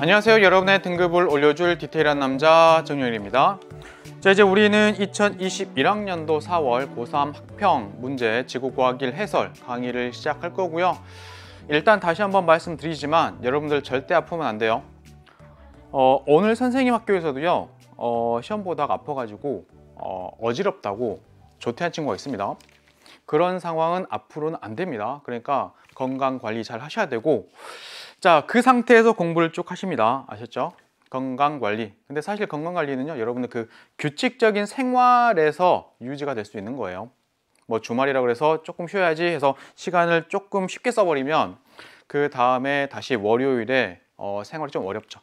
안녕하세요. 여러분의 등급을 올려줄 디테일한 남자 정영일입니다. 자, 이제 우리는 2021학년도 4월 고3 학평 문제 지구과학일 해설 강의를 시작할 거고요. 일단 다시 한번 말씀드리지만 여러분들 절대 아프면 안 돼요. 어, 오늘 선생님 학교에서도요. 어, 시험 보다가 아파가지고 어, 어지럽다고 조퇴한 친구가 있습니다. 그런 상황은 앞으로는 안 됩니다. 그러니까 건강 관리 잘 하셔야 되고 자, 그 상태에서 공부를 쭉 하십니다. 아셨죠? 건강 관리. 근데 사실 건강 관리는요, 여러분들 그 규칙적인 생활에서 유지가 될 수 있는 거예요. 뭐 주말이라 그래서 조금 쉬어야지 해서 시간을 조금 쉽게 써버리면 그 다음에 다시 월요일에 어, 생활이 좀 어렵죠.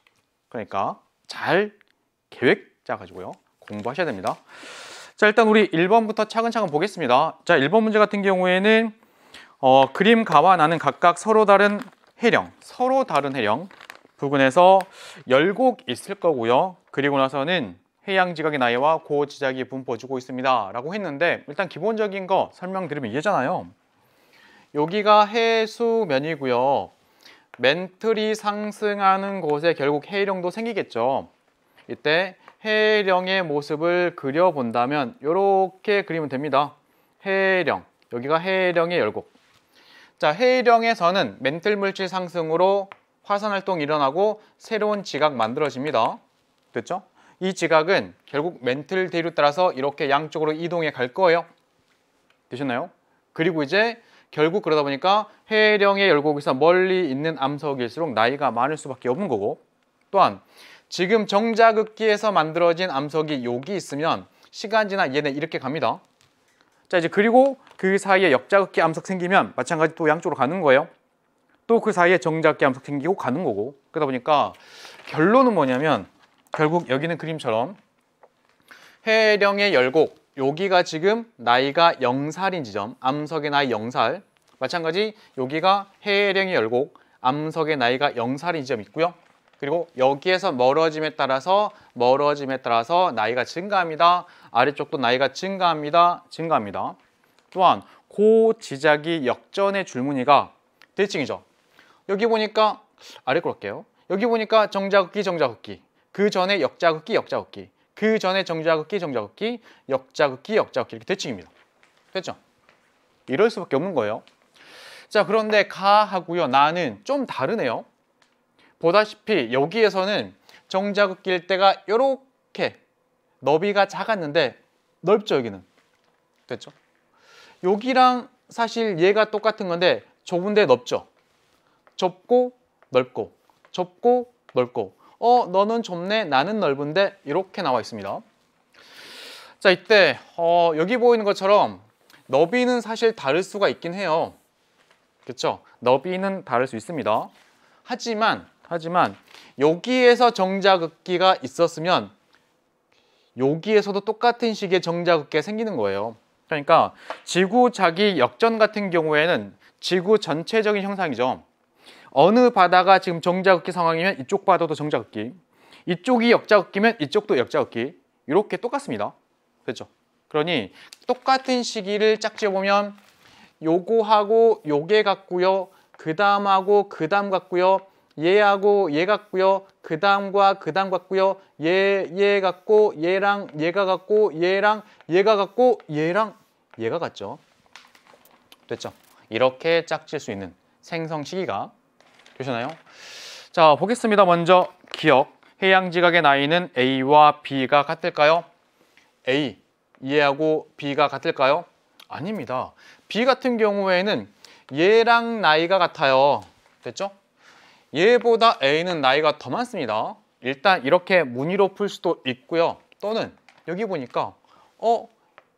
그러니까 잘 계획 짜가지고요. 공부하셔야 됩니다. 자, 일단 우리 1번부터 차근차근 보겠습니다. 자, 1번 문제 같은 경우에는 어, 그림 가와 나는 각각 서로 다른 해령, 서로 다른 해령 부근에서 열곡 있을 거고요. 그리고 나서는 해양 지각의 나이와 고 지작이 분포 주고 있습니다. 라고 했는데 일단 기본적인 거 설명드리면 이해잖아요. 여기가 해수면이고요. 멘틀이 상승하는 곳에 결국 해령도 생기겠죠. 이때 해령의 모습을 그려본다면 이렇게 그리면 됩니다. 해령, 여기가 해령의 열곡. 자, 해령에서는 멘틀 물질 상승으로 화산 활동이 일어나고 새로운 지각 만들어집니다. 됐죠? 이 지각은 결국 멘틀 대류 따라서 이렇게 양쪽으로 이동해 갈 거예요. 되셨나요? 그리고 이제 결국 그러다 보니까 해령의 열곡에서 멀리 있는 암석일수록 나이가 많을 수밖에 없는 거고 또한 지금 정자극기에서 만들어진 암석이 여기 있으면 시간 지나 얘네 이렇게 갑니다. 자 이제 그리고 그 사이에 역자극기 암석 생기면 마찬가지 또 양쪽으로 가는 거예요. 또 그 사이에 정자극기 암석 생기고 가는 거고 그러다 보니까 결론은 뭐냐면 결국 여기는 그림처럼 해령의 열곡 여기가 지금 나이가 0살인 지점 암석의 나이 0살 마찬가지 여기가 해령의 열곡 암석의 나이가 0살인 지점 있고요. 그리고 여기에서 멀어짐에 따라서 멀어짐에 따라서 나이가 증가합니다. 아래쪽도 나이가 증가합니다. 증가합니다. 또한 고 지작이 역전의 줄무늬가 대칭이죠. 여기 보니까 아래 거 할게요. 여기 보니까 정자극기 정자극기 그 전에 역자극기 역자극기 그 전에 정자극기 정자극기 역자극기 역자극기 이렇게 대칭입니다. 됐죠? 이럴 수밖에 없는 거예요. 자 그런데 가하고요 나는 좀 다르네요. 보다시피 여기에서는 정자극기일 때가 이렇게 너비가 작았는데 넓죠 여기는. 됐죠? 여기랑 사실 얘가 똑같은 건데 좁은데 넓죠? 좁고 넓고 좁고 넓고. 어 너는 좁네 나는 넓은데 이렇게 나와 있습니다. 자 이때 어, 여기 보이는 것처럼 너비는 사실 다를 수가 있긴 해요. 그렇죠 너비는 다를 수 있습니다. 하지만 하지만 여기에서 정자극기가 있었으면 여기에서도 똑같은 식의 정자극기가 생기는 거예요. 그러니까 지구 자기 역전 같은 경우에는 지구 전체적인 형상이죠. 어느 바다가 지금 정자극기 상황이면 이쪽 바다도 정자극기, 이쪽이 역자극기면 이쪽도 역자극기 이렇게 똑같습니다. 그렇죠? 그러니 똑같은 시기를 짝지어 보면 요거하고 요게 같고요. 그 다음하고 그 다음 같고요. 얘하고 얘 같고요. 그 다음과 그 다음 같고요. 얘, 얘 같고 얘랑 얘가 같고 얘랑 얘가 같고 얘랑 얘가 같죠. 됐죠? 이렇게 짝질 수 있는 생성 시기가 되셨나요? 자, 보겠습니다. 먼저 기억. 해양 지각의 나이는 A와 B가 같을까요? A, 얘하고 B가 같을까요? 아닙니다. B 같은 경우에는 얘랑 나이가 같아요. 됐죠? 얘보다 A는 나이가 더 많습니다. 일단 이렇게 무늬로 풀 수도 있고요. 또는 여기 보니까 어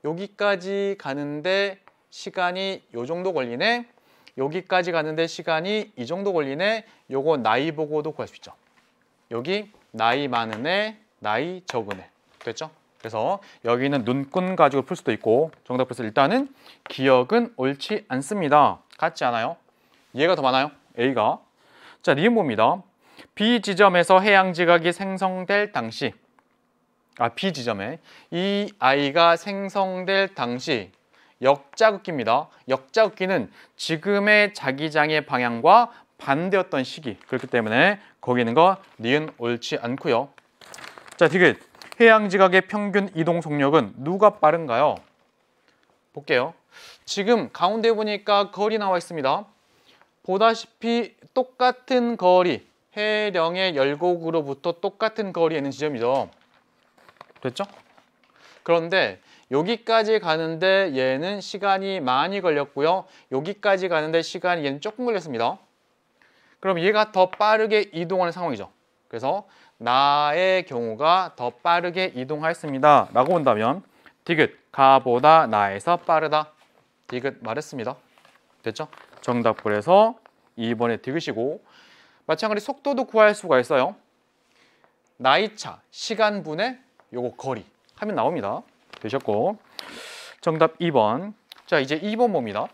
여기까지 가는데 시간이 요 정도 걸리네. 여기까지 가는데 시간이 이 정도 걸리네. 요거 나이 보고도 구할 수 있죠. 여기 나이 많은 애, 나이 적은 애. 됐죠? 그래서 여기는 눈꾼 가지고 풀 수도 있고 정답 풀수 일단은 기억은 옳지 않습니다. 같지 않아요? 얘가 더 많아요? A가 자, 리음봅니다. B 지점에서 해양 지각이 생성될 당시 아, B 지점에 이 아이가 생성될 당시 역자극기입니다. 역자극기는 지금의 자기장의 방향과 반대였던 시기. 그렇기 때문에 거기 있는 거 니은 옳지 않고요. 자, 디귿. 해양 지각의 평균 이동 속력은 누가 빠른가요? 볼게요. 지금 가운데 보니까 거리 나와 있습니다. 보다시피 똑같은 거리, 해령의 열곡으로부터 똑같은 거리에 있는 지점이죠. 됐죠? 그런데 여기까지 가는데 얘는 시간이 많이 걸렸고요. 여기까지 가는데 시간이 얘는 조금 걸렸습니다. 그럼 얘가 더 빠르게 이동하는 상황이죠. 그래서 나의 경우가 더 빠르게 이동하였습니다. 라고 본다면 디귿, 가보다 나에서 빠르다. 디귿 말했습니다. 됐죠? 정답 그래서 2번에 디귿이고 마찬가지 속도도 구할 수가 있어요. 나이차, 시간분의 요거 거리 하면 나옵니다. 되셨고 정답 2번 자 이제 2번 봅니다.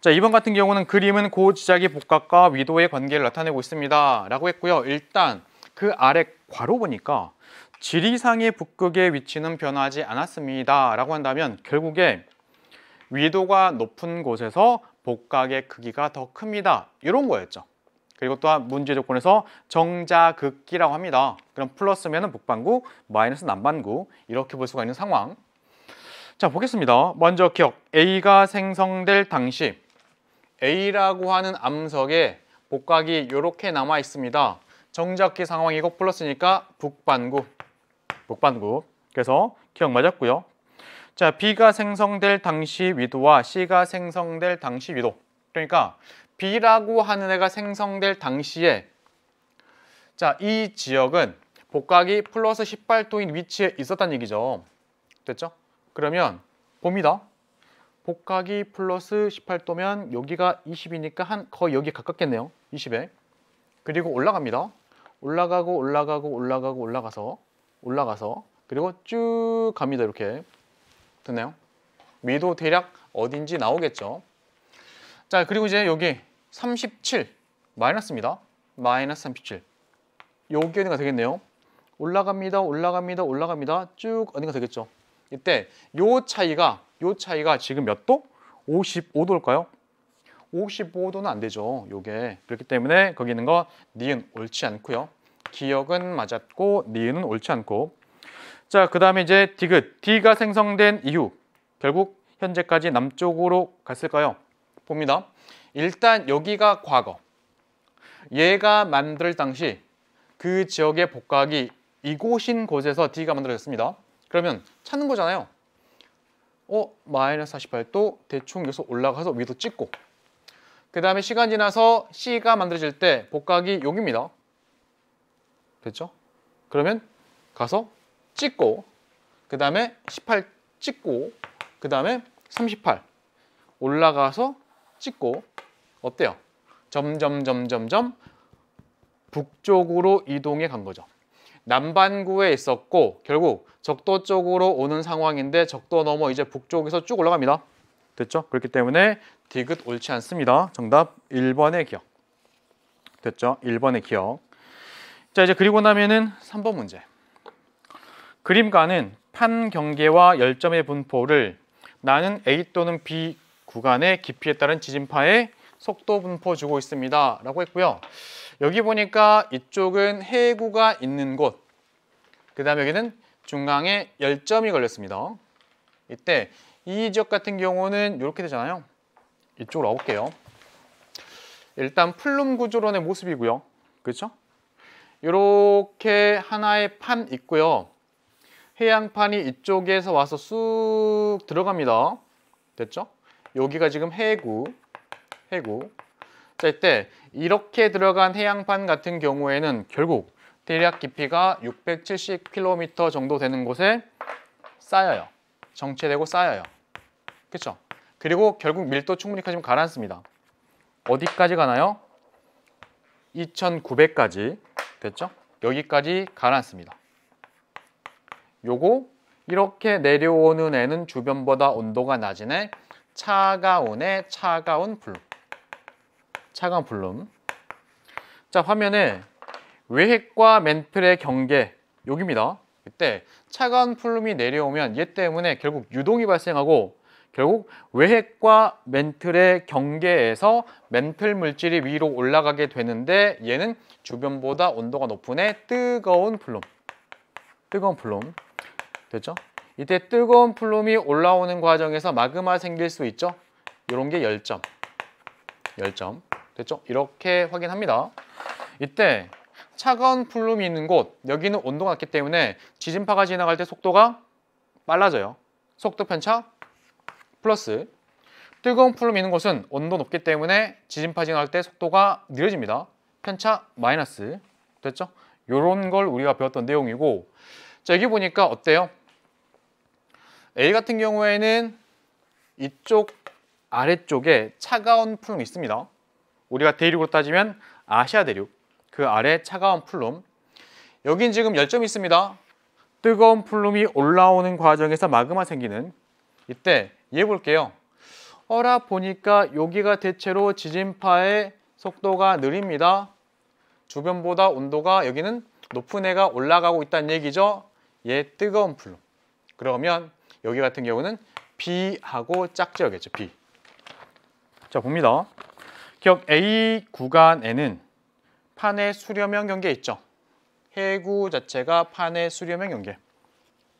자 2번 같은 경우는 그림은 고지짝의 복각과 위도의 관계를 나타내고 있습니다. 라고 했고요. 일단 그 아래 괄호 보니까 지리상의 북극의 위치는 변하지 않았습니다. 라고 한다면 결국에 위도가 높은 곳에서 복각의 크기가 더 큽니다. 이런 거였죠. 그리고 또한 문제 조건에서 정자극기라고 합니다. 그럼 플러스면 북반구, 마이너스 남반구 이렇게 볼 수가 있는 상황. 자 보겠습니다. 먼저 기억 A가 생성될 당시 A라고 하는 암석에 복각이 이렇게 남아 있습니다. 정자극기 상황이고 플러스니까 북반구, 북반구. 그래서 기억 맞았고요. 자 B가 생성될 당시 위도와 C가 생성될 당시 위도. 그러니까 B라고 하는 애가 생성될 당시에 자, 이 지역은 복각이 플러스 18도인 위치에 있었다는 얘기죠. 됐죠? 그러면 봅니다. 복각이 플러스 18도면 여기가 20이니까 한 거의 여기 가깝겠네요. 20에. 그리고 올라갑니다. 올라가고 올라가고 올라가고 올라가서 올라가서 그리고 쭉 갑니다. 이렇게. 됐나요? 위도 대략 어딘지 나오겠죠. 자, 그리고 이제 여기 37 마이너스입니다. 마이너스 37. 여기 어디가 되겠네요. 올라갑니다. 올라갑니다. 올라갑니다. 쭉 어디가 되겠죠. 이때 요 차이가 요 차이가 지금 몇 도? 55도일까요? 55도는 안 되죠. 요게. 그렇기 때문에 거기 있는 거 니은 옳지 않고요. 기억은 맞았고 니은은 옳지 않고 자, 그 다음에 이제 디귿. D가 생성된 이후 결국 현재까지 남쪽으로 갔을까요? 봅니다. 일단 여기가 과거. 얘가 만들 당시 그 지역의 복각이 이곳인 곳에서 D가 만들어졌습니다. 그러면 찾는 거잖아요. 어, 마이너스 48도 대충 여기서 올라가서 위도 찍고 그 다음에 시간 지나서 C가 만들어질 때 복각이 여기입니다. 됐죠? 그러면 가서 찍고 그 다음에 18 찍고 그 다음에 38 올라가서 찍고 어때요? 점점 점점 점 북쪽으로 이동해 간 거죠. 남반구에 있었고 결국 적도 쪽으로 오는 상황인데 적도 넘어 이제 북쪽에서 쭉 올라갑니다. 됐죠? 그렇기 때문에 디귿 옳지 않습니다. 정답 1번의 기억. 됐죠? 1번의 기억. 자 이제 그리고 나면은 3번 문제. 그림가는 판 경계와 열점의 분포를 나는 A 또는 B 구간의 깊이에 따른 지진파의 속도 분포 주고 있습니다. 라고 했고요. 여기 보니까 이쪽은 해구가 있는 곳, 그 다음에 여기는 중앙에 열점이 걸렸습니다. 이때 이 지역 같은 경우는 이렇게 되잖아요. 이쪽으로 와볼게요. 일단 플룸 구조론의 모습이고요. 그렇죠? 이렇게 하나의 판 있고요. 해양판이 이쪽에서 와서 쑥 들어갑니다. 됐죠? 여기가 지금 해구, 해구. 자, 이때 이렇게 들어간 해양판 같은 경우에는 결국 대략 깊이가 670km 정도 되는 곳에 쌓여요. 정체되고 쌓여요. 그렇죠? 그리고 결국 밀도 충분히 가지면 가라앉습니다. 어디까지 가나요? 2900까지 됐죠? 여기까지 가라앉습니다. 요거 이렇게 내려오는 애는 주변보다 온도가 낮은 애 차가운 애 차가운 플룸 차가운 플룸 자 화면에 외핵과 맨틀의 경계. 여기입니다. 이때 차가운 플룸이 내려오면 얘 때문에 결국 유동이 발생하고 결국 외핵과 맨틀의 경계에서 맨틀 물질이 위로 올라가게 되는데 얘는 주변보다 온도가 높은 애 뜨거운 플룸. 뜨거운 플룸. 됐죠? 이때 뜨거운 플룸이 올라오는 과정에서 마그마 생길 수 있죠? 이런 게 열점. 열점. 됐죠? 이렇게 확인합니다. 이때 차가운 플룸이 있는 곳, 여기는 온도가 낮기 때문에 지진파가 지나갈 때 속도가 빨라져요. 속도 편차 플러스 뜨거운 플룸이 있는 곳은 온도 높기 때문에 지진파 지나갈 때 속도가 느려집니다. 편차 마이너스 됐죠? 이런 걸 우리가 배웠던 내용이고 자 여기 보니까 어때요? A 같은 경우에는 이쪽 아래쪽에 차가운 플룸이 있습니다. 우리가 대륙으로 따지면 아시아 대륙 그 아래 차가운 플룸 여긴 지금 열점이 있습니다. 뜨거운 플룸이 올라오는 과정에서 마그마 생기는 이때 얘 볼게요. 어라 보니까 여기가 대체로 지진파의 속도가 느립니다. 주변보다 온도가 여기는 높은 애가 올라가고 있다는 얘기죠. 얘 뜨거운 플룸. 그러면 여기 같은 경우는 B하고 짝지어겠죠. B. 자 봅니다. 기억 A 구간에는 판의 수렴형 경계 있죠. 해구 자체가 판의 수렴형 경계.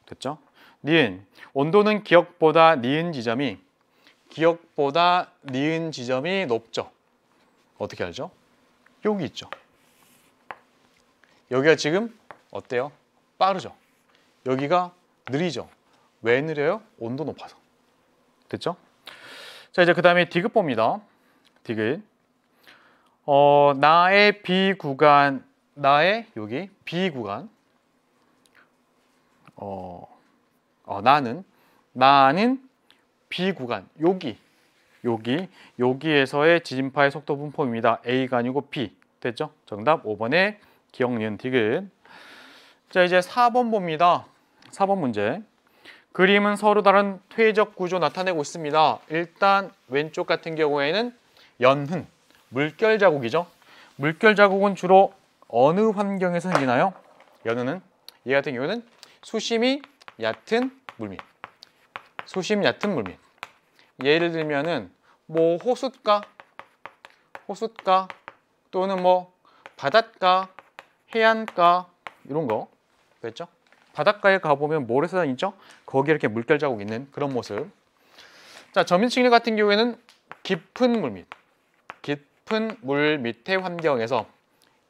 됐죠? 니은 온도는 기억보다 니은 지점이 기억보다 니은 지점이 높죠. 어떻게 알죠? 여기 있죠. 여기가 지금 어때요? 빠르죠. 여기가 느리죠. 왜 느려요? 온도 높아서. 됐죠? 자 이제 그 다음에 디귿 봅니다. 디귿. 어 나의 B 구간 나의 여기 B 구간. 어, 어 나는 나는 B 구간 여기 여기 여기에서의 지진파의 속도 분포입니다. A가 아니고 B 됐죠? 정답 5번에 기억 니은 디귿. 자 이제 4번 봅니다. 4번 문제. 그림은 서로 다른 퇴적 구조 나타내고 있습니다. 일단 왼쪽 같은 경우에는 연흔, 물결 자국이죠. 물결 자국은 주로 어느 환경에서 생기나요? 연흔은 얘 같은 경우는 수심이 얕은 물밑. 수심 얕은 물밑. 예를 들면은 뭐 호숫가, 호숫가 또는 뭐 바닷가, 해안가 이런 거 됐죠? 바닷가에 가보면 모래사장 있죠? 거기에 이렇게 물결 자국 있는 그런 모습. 자, 저민층리 같은 경우에는 깊은 물 밑, 깊은 물 밑의 환경에서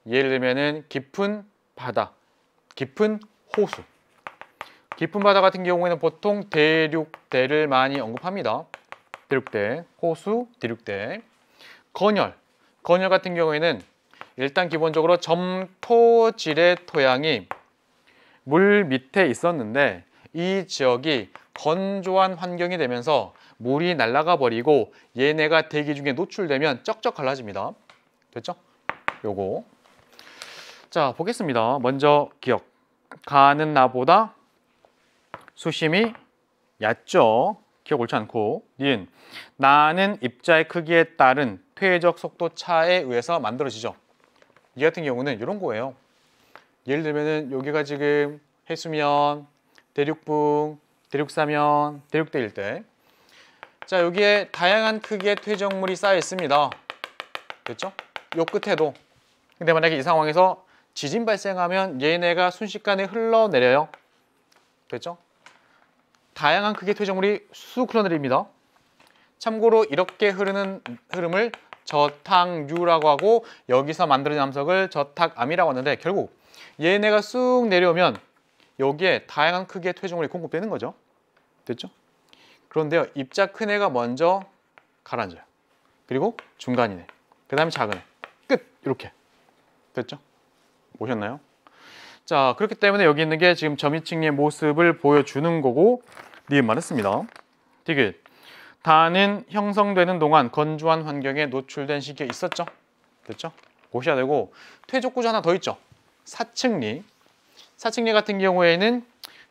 예를 들면은 깊은 바다, 깊은 호수. 깊은 바다 같은 경우에는 보통 대륙대를 많이 언급합니다. 대륙대, 호수, 대륙대. 건열, 건열 같은 경우에는 일단 기본적으로 점토질의 토양이 물 밑에 있었는데 이 지역이 건조한 환경이 되면서 물이 날아가 버리고 얘네가 대기 중에 노출되면 쩍쩍 갈라집니다. 됐죠? 요거. 자, 보겠습니다. 먼저 기억. 가는 나보다 수심이 얕죠. 기억 옳지 않고. 니은. 나는 입자의 크기에 따른 퇴적 속도 차에 의해서 만들어지죠. 이 같은 경우는 이런 거예요. 예를 들면은 여기가 지금 해수면, 대륙붕, 대륙사면, 대륙대일 때. 자, 여기에 다양한 크기의 퇴적물이 쌓여 있습니다. 됐죠? 요 끝에도. 근데 만약에 이 상황에서 지진 발생하면 얘네가 순식간에 흘러내려요. 됐죠? 다양한 크기의 퇴적물이 쑥 흘러내립니다. 참고로 이렇게 흐르는 흐름을 저탁류라고 하고 여기서 만들어진 암석을 저탁암이라고 하는데 결국 얘네가 쑥 내려오면 여기에 다양한 크기의 퇴적물이 공급되는 거죠. 됐죠? 그런데요. 입자 큰 애가 먼저 가라앉아요. 그리고 중간이네. 그 다음에 작은 애. 끝! 이렇게. 됐죠? 보셨나요? 자, 그렇기 때문에 여기 있는 게 지금 점이층의 모습을 보여주는 거고 니은 말했습니다. 디귿. 다는 형성되는 동안 건조한 환경에 노출된 시기가 있었죠. 됐죠? 보셔야 되고 퇴적 구조 하나 더 있죠. 사층리. 사층리 같은 경우에는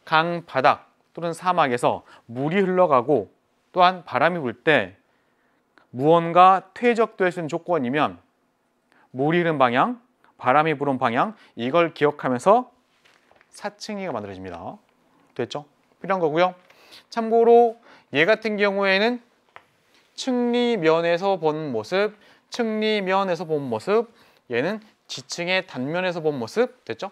강 바닥 또는 사막에서 물이 흘러가고 또한 바람이 불 때 무언가 퇴적될 수 있는 조건이면 물이 흐른 방향, 바람이 불은 방향 이걸 기억하면서 사층리가 만들어집니다. 됐죠? 필요한 거고요. 참고로 얘 같은 경우에는 측리면에서 본 모습, 측리면에서 본 모습, 얘는 지층의 단면에서 본 모습 됐죠?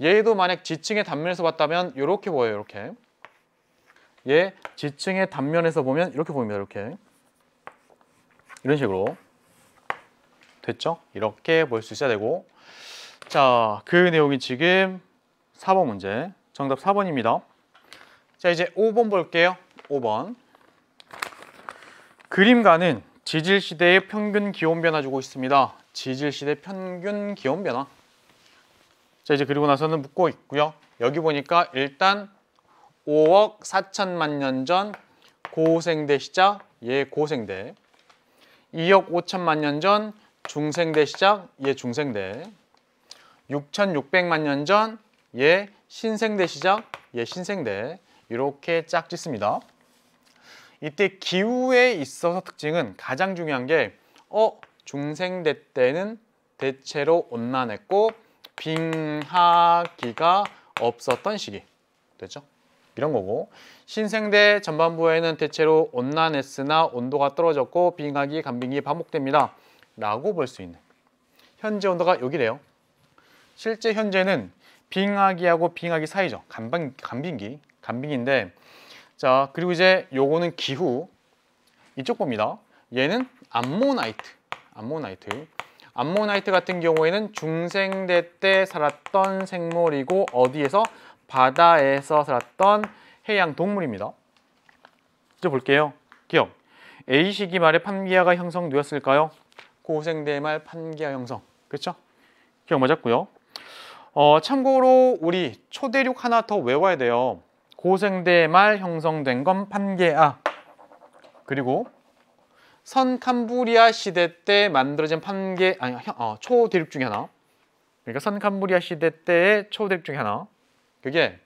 얘도 만약 지층의 단면에서 봤다면 이렇게 보여요, 이렇게. 얘 지층의 단면에서 보면 이렇게 보입니다, 이렇게. 이런 식으로 됐죠? 이렇게 볼 수 있어야 되고 자, 그 내용이 지금 4번 문제. 정답 4번입니다. 자, 이제 5번 볼게요. 5번. 그림가는 지질 시대의 평균 기온 변화 주고 있습니다. 지질 시대 평균 기온 변화. 자, 이제 그리고 나서는 묻고 있고요. 여기 보니까 일단 5억 4천만 년 전 고생대 시작, 얘 고생대. 2억 5천만 년 전 중생대 시작, 얘 중생대. 6,600만 년전얘 신생대 시작, 얘 신생대. 이렇게 짝 짓습니다. 이때 기후에 있어서 특징은 가장 중요한 게 어, 중생대 때는 대체로 온난했고 빙하기가 없었던 시기. 됐죠? 이런 거고 신생대 전반부에는 대체로 온난했으나 온도가 떨어졌고 빙하기, 간빙이 반복됩니다. 라고 볼 수 있는 현재 온도가 여기래요. 실제 현재는 빙하기하고 빙하기 사이죠. 간빙, 간빙기, 간빙인데 자 그리고 이제 요거는 기후 이쪽 봅니다. 얘는 암모나이트, 암모나이트. 암모나이트 같은 경우에는 중생대 때 살았던 생물이고 어디에서 바다에서 살았던 해양 동물입니다. 이제 볼게요. 기역. A 시기 말에 판게아가 형성되었을까요? 고생대 말 판게아 형성. 그렇죠? 기역 맞았고요. 어, 참고로 우리 초대륙 하나 더 외워야 돼요. 고생대 말 형성된 건 판게아. 그리고 선 캄브리아 시대 때 만들어진 판게 아니 어, 초대륙 중에 하나. 그러니까 선 캄브리아 시대 때의 초대륙 중에 하나. 그게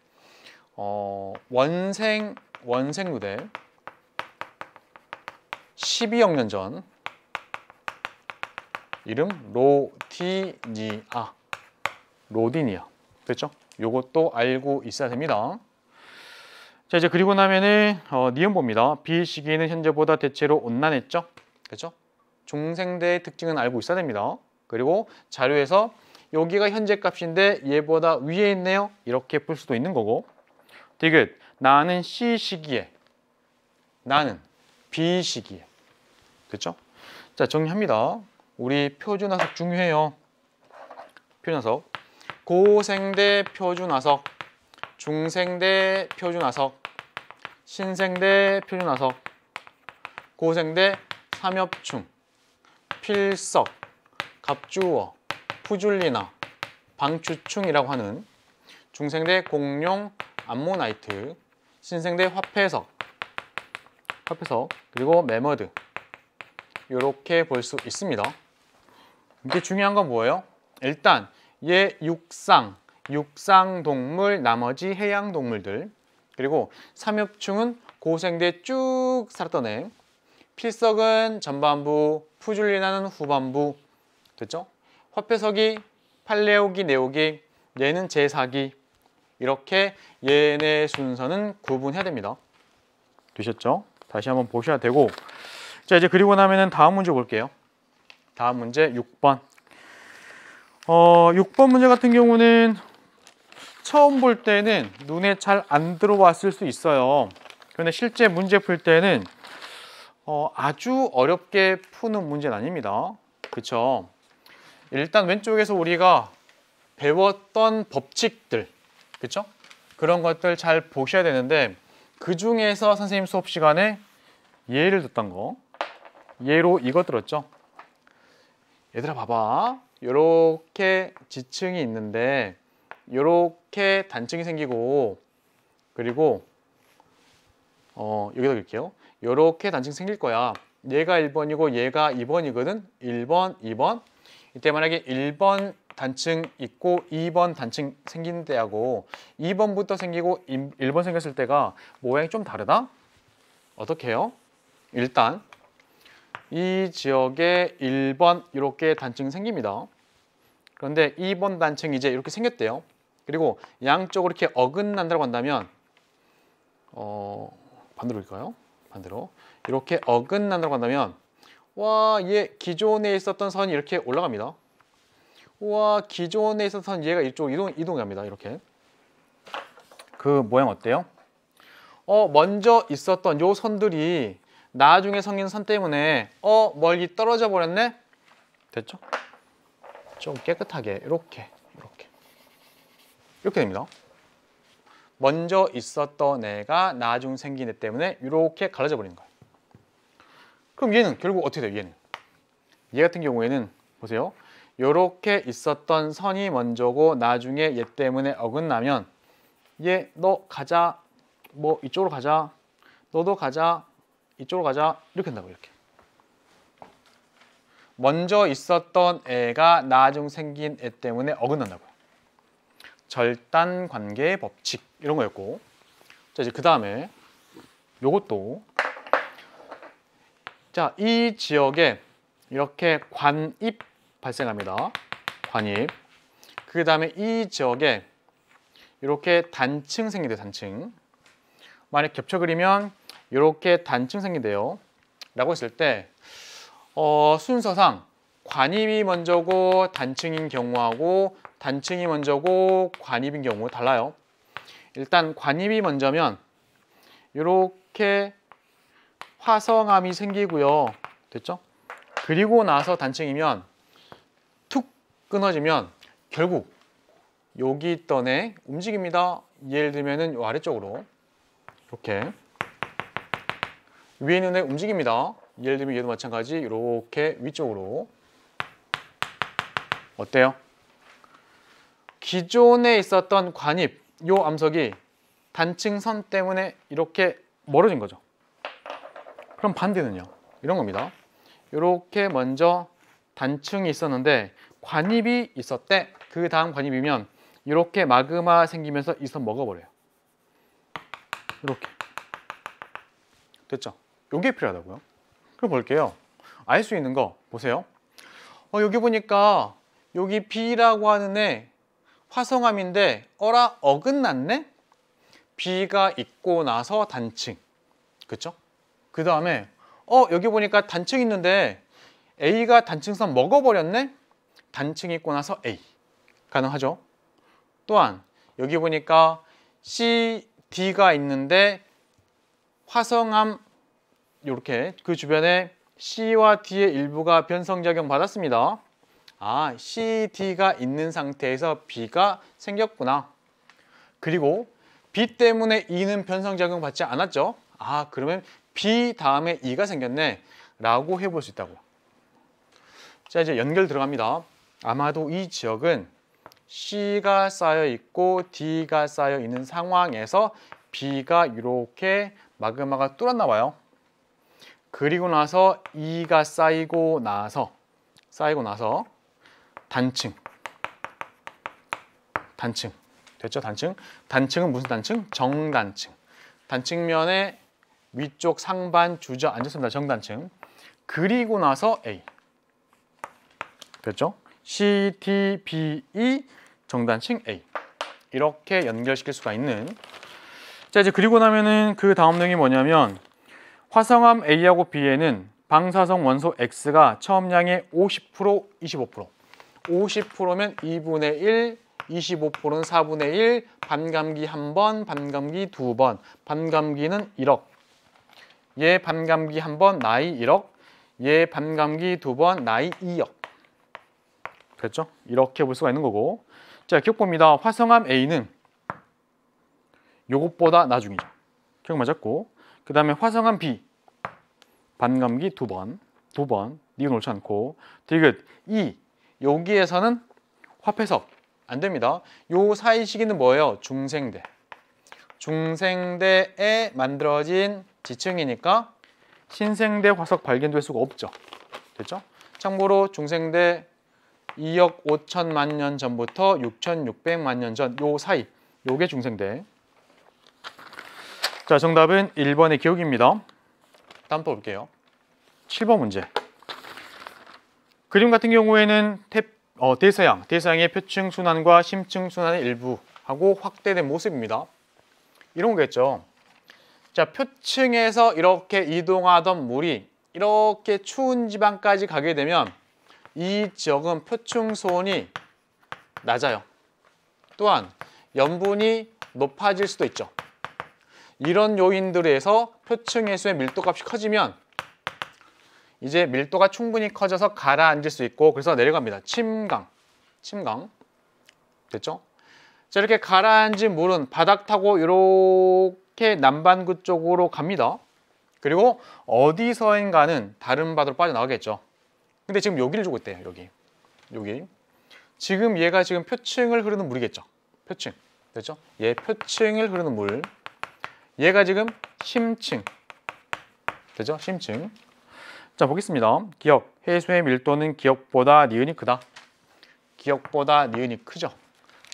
어, 원생 원생 누대 12억 년 전 이름 로디니아 로디니아 됐죠? 요것도 알고 있어야 됩니다. 자 이제 그리고 나면은 어, 니은 봅니다. 비 시기는 현재보다 대체로 온난했죠? 그렇죠? 중생대의 특징은 알고 있어야 됩니다. 그리고 자료에서 여기가 현재 값인데 얘보다 위에 있네요. 이렇게 풀 수도 있는 거고. 디귿 나는 C 시기에 나는 B 시기에 됐죠? 자 정리합니다. 우리 표준화석 중요해요. 표준화석 고생대 표준화석 중생대 표준화석 신생대 표준화석 고생대 삼엽충 필석 갑주어 푸줄리나 방추충이라고 하는 중생대 공룡 암모나이트 신생대 화폐석 화폐석 그리고 메머드 이렇게 볼 수 있습니다. 이게 중요한 건 뭐예요? 일단 얘 육상, 육상 동물, 나머지 해양 동물들 그리고 삼엽충은 고생대 쭉 살았던 애 필석은 전반부, 푸줄리나는 후반부 됐죠? 화폐석이 팔레오기, 네오기, 얘는 제4기 이렇게 얘네 순서는 구분해야 됩니다. 되셨죠? 다시 한번 보셔야 되고 자 이제 그리고 나면은 다음 문제 볼게요. 다음 문제 6번. 어 6번 문제 같은 경우는 처음 볼 때는 눈에 잘 안 들어왔을 수 있어요. 그런데 실제 문제 풀 때는 어, 아주 어렵게 푸는 문제는 아닙니다. 그렇죠? 일단 왼쪽에서 우리가 배웠던 법칙들, 그렇죠? 그런 것들 잘 보셔야 되는데 그 중에서 선생님 수업 시간에 예를 듣던 거, 예로 이거 들었죠? 얘들아 봐봐. 이렇게 지층이 있는데 이렇게 단층이 생기고 그리고 어, 여기다 그릴게요. 이렇게 단층 생길 거야. 얘가 1번이고 얘가 2번이거든. 1번, 2번. 이때 만약에 1번 단층 있고 2번 단층 생긴 때하고 2번부터 생기고 1번 생겼을 때가 모양이 좀 다르다? 어떻게 해요? 일단 이 지역에 1번 이렇게 단층이 생깁니다. 그런데 2번 단층이 이제 이렇게 생겼대요. 그리고 양쪽으로 이렇게 어긋난다고 한다면 어, 반대로 일까요? 반대로 이렇게 어긋난다고 한다면 와, 얘 기존에 있었던 선이 이렇게 올라갑니다. 와, 기존에 있었던 선 얘가 이쪽 이동 이동합니다. 이렇게. 그 모양 어때요? 어, 먼저 있었던 요 선들이 나중에 생긴 선 때문에 어, 멀리 떨어져 버렸네. 됐죠? 좀 깨끗하게 이렇게 이렇게 됩니다. 먼저 있었던 애가 나중 생긴 애 때문에 이렇게 갈라져 버리는 거예요. 그럼 얘는 결국 어떻게 돼요? 얘는 얘 같은 경우에는 보세요. 이렇게 있었던 선이 먼저고 나중에 얘 때문에 어긋나면 얘 너 가자 뭐 이쪽으로 가자 너도 가자 이쪽으로 가자 이렇게 한다고 이렇게 먼저 있었던 애가 나중 생긴 애 때문에 어긋난다고요. 절단 관계의 법칙 이런 거였고 자 이제 그 다음에 요것도 자 이 지역에 이렇게 관입 발생합니다. 관입 그 다음에 이 지역에 이렇게 단층 생긴대요. 단층 만약 겹쳐 그리면 이렇게 단층 생긴대요. 라고 했을 때 어, 순서상 관입이 먼저고 단층인 경우하고 단층이 먼저고 관입인 경우 달라요. 일단 관입이 먼저면 이렇게 화성암이 생기고요. 됐죠? 그리고 나서 단층이면 툭 끊어지면 결국 여기 있던 애 움직입니다. 예를 들면은 요 아래쪽으로 이렇게 위에 있는 애 움직입니다. 예를 들면 얘도 마찬가지 이렇게 위쪽으로 어때요? 기존에 있었던 관입 요 암석이 단층선 때문에 이렇게 멀어진 거죠. 그럼 반대는요? 이런 겁니다. 이렇게 먼저 단층이 있었는데 관입이 있었대. 그 다음 관입이면 이렇게 마그마 생기면서 이 선 먹어버려요. 이렇게 됐죠? 요게 필요하다고요. 그럼 볼게요. 알 수 있는 거 보세요. 어, 여기 보니까 여기 B라고 하는 애 화성암인데 어라 어긋났네? B가 있고 나서 단층. 그쵸? 그 다음에 어 여기 보니까 단층 있는데 A가 단층선 먹어버렸네? 단층 있고 나서 A. 가능하죠? 또한 여기 보니까 C, D가 있는데 화성암 이렇게 그 주변에 C와 D의 일부가 변성작용 받았습니다. 아, C, D가 있는 상태에서 B가 생겼구나. 그리고 B 때문에 E는 변성작용 받지 않았죠. 아, 그러면 B 다음에 E가 생겼네. 라고 해볼 수 있다고. 자, 이제 연결 들어갑니다. 아마도 이 지역은 C가 쌓여 있고 D가 쌓여 있는 상황에서 B가 이렇게 마그마가 뚫었나 봐요. 그리고 나서 E가 쌓이고 나서 쌓이고 나서 단층. 단층. 됐죠? 단층? 단층은 무슨 단층? 정단층. 단층면에 위쪽 상반 주저앉았습니다. 정단층. 그리고 나서 A. 됐죠? C, T, B, E 정단층 A. 이렇게 연결시킬 수가 있는. 자 이제 그리고 나면은 그 다음 내용이 뭐냐면 화성암 A하고 B에는 방사성 원소 X가 처음량의 50% 25% 50%면 2분의 1, 25%는 4분의 1, 반감기 한 번, 반감기 두 번, 반감기는 1억. 얘 반감기 한 번, 나이 1억. 얘 반감기 두 번, 나이 2억. 됐죠? 이렇게 볼 수가 있는 거고. 자, 기억 봅니다. 화성암 A는 요것보다 나중이죠. 기억 맞았고. 그 다음에 화성암 B. 반감기 두 번, 두 번, 니은 옳지 않고. 디귿 E. 여기에서는 화폐석 안 됩니다. 요 사이 시기는 뭐예요? 중생대. 중생대에 만들어진 지층이니까 신생대 화석 발견될 수가 없죠. 됐죠? 참고로 중생대 2억 5천만 년 전부터 6,600만 년 전 요 사이 요게 중생대. 자, 정답은 1번의 기억입니다. 다음 또 볼게요. 7번 문제. 그림 같은 경우에는 태, 어, 대서양, 대서양의 표층 순환과 심층 순환의 일부하고 확대된 모습입니다. 이런 거겠죠. 자, 표층에서 이렇게 이동하던 물이 이렇게 추운 지방까지 가게 되면 이 지역은 표층 수온이 낮아요. 또한 염분이 높아질 수도 있죠. 이런 요인들에서 표층 해수의 밀도값이 커지면 이제 밀도가 충분히 커져서 가라앉을 수 있고 그래서 내려갑니다. 침강, 침강 됐죠? 자 이렇게 가라앉은 물은 바닥 타고 이렇게 남반구 쪽으로 갑니다. 그리고 어디서인가는 다른 바다로 빠져나가겠죠. 근데 지금 여기를 주고 있대요. 여기, 여기. 지금 얘가 지금 표층을 흐르는 물이겠죠. 표층, 됐죠? 얘 표층을 흐르는 물. 얘가 지금 심층, 되죠? 심층. 자 보겠습니다. 기억, 해수의 밀도는 기억보다 니은이 크다. 기억보다 니은이 크죠.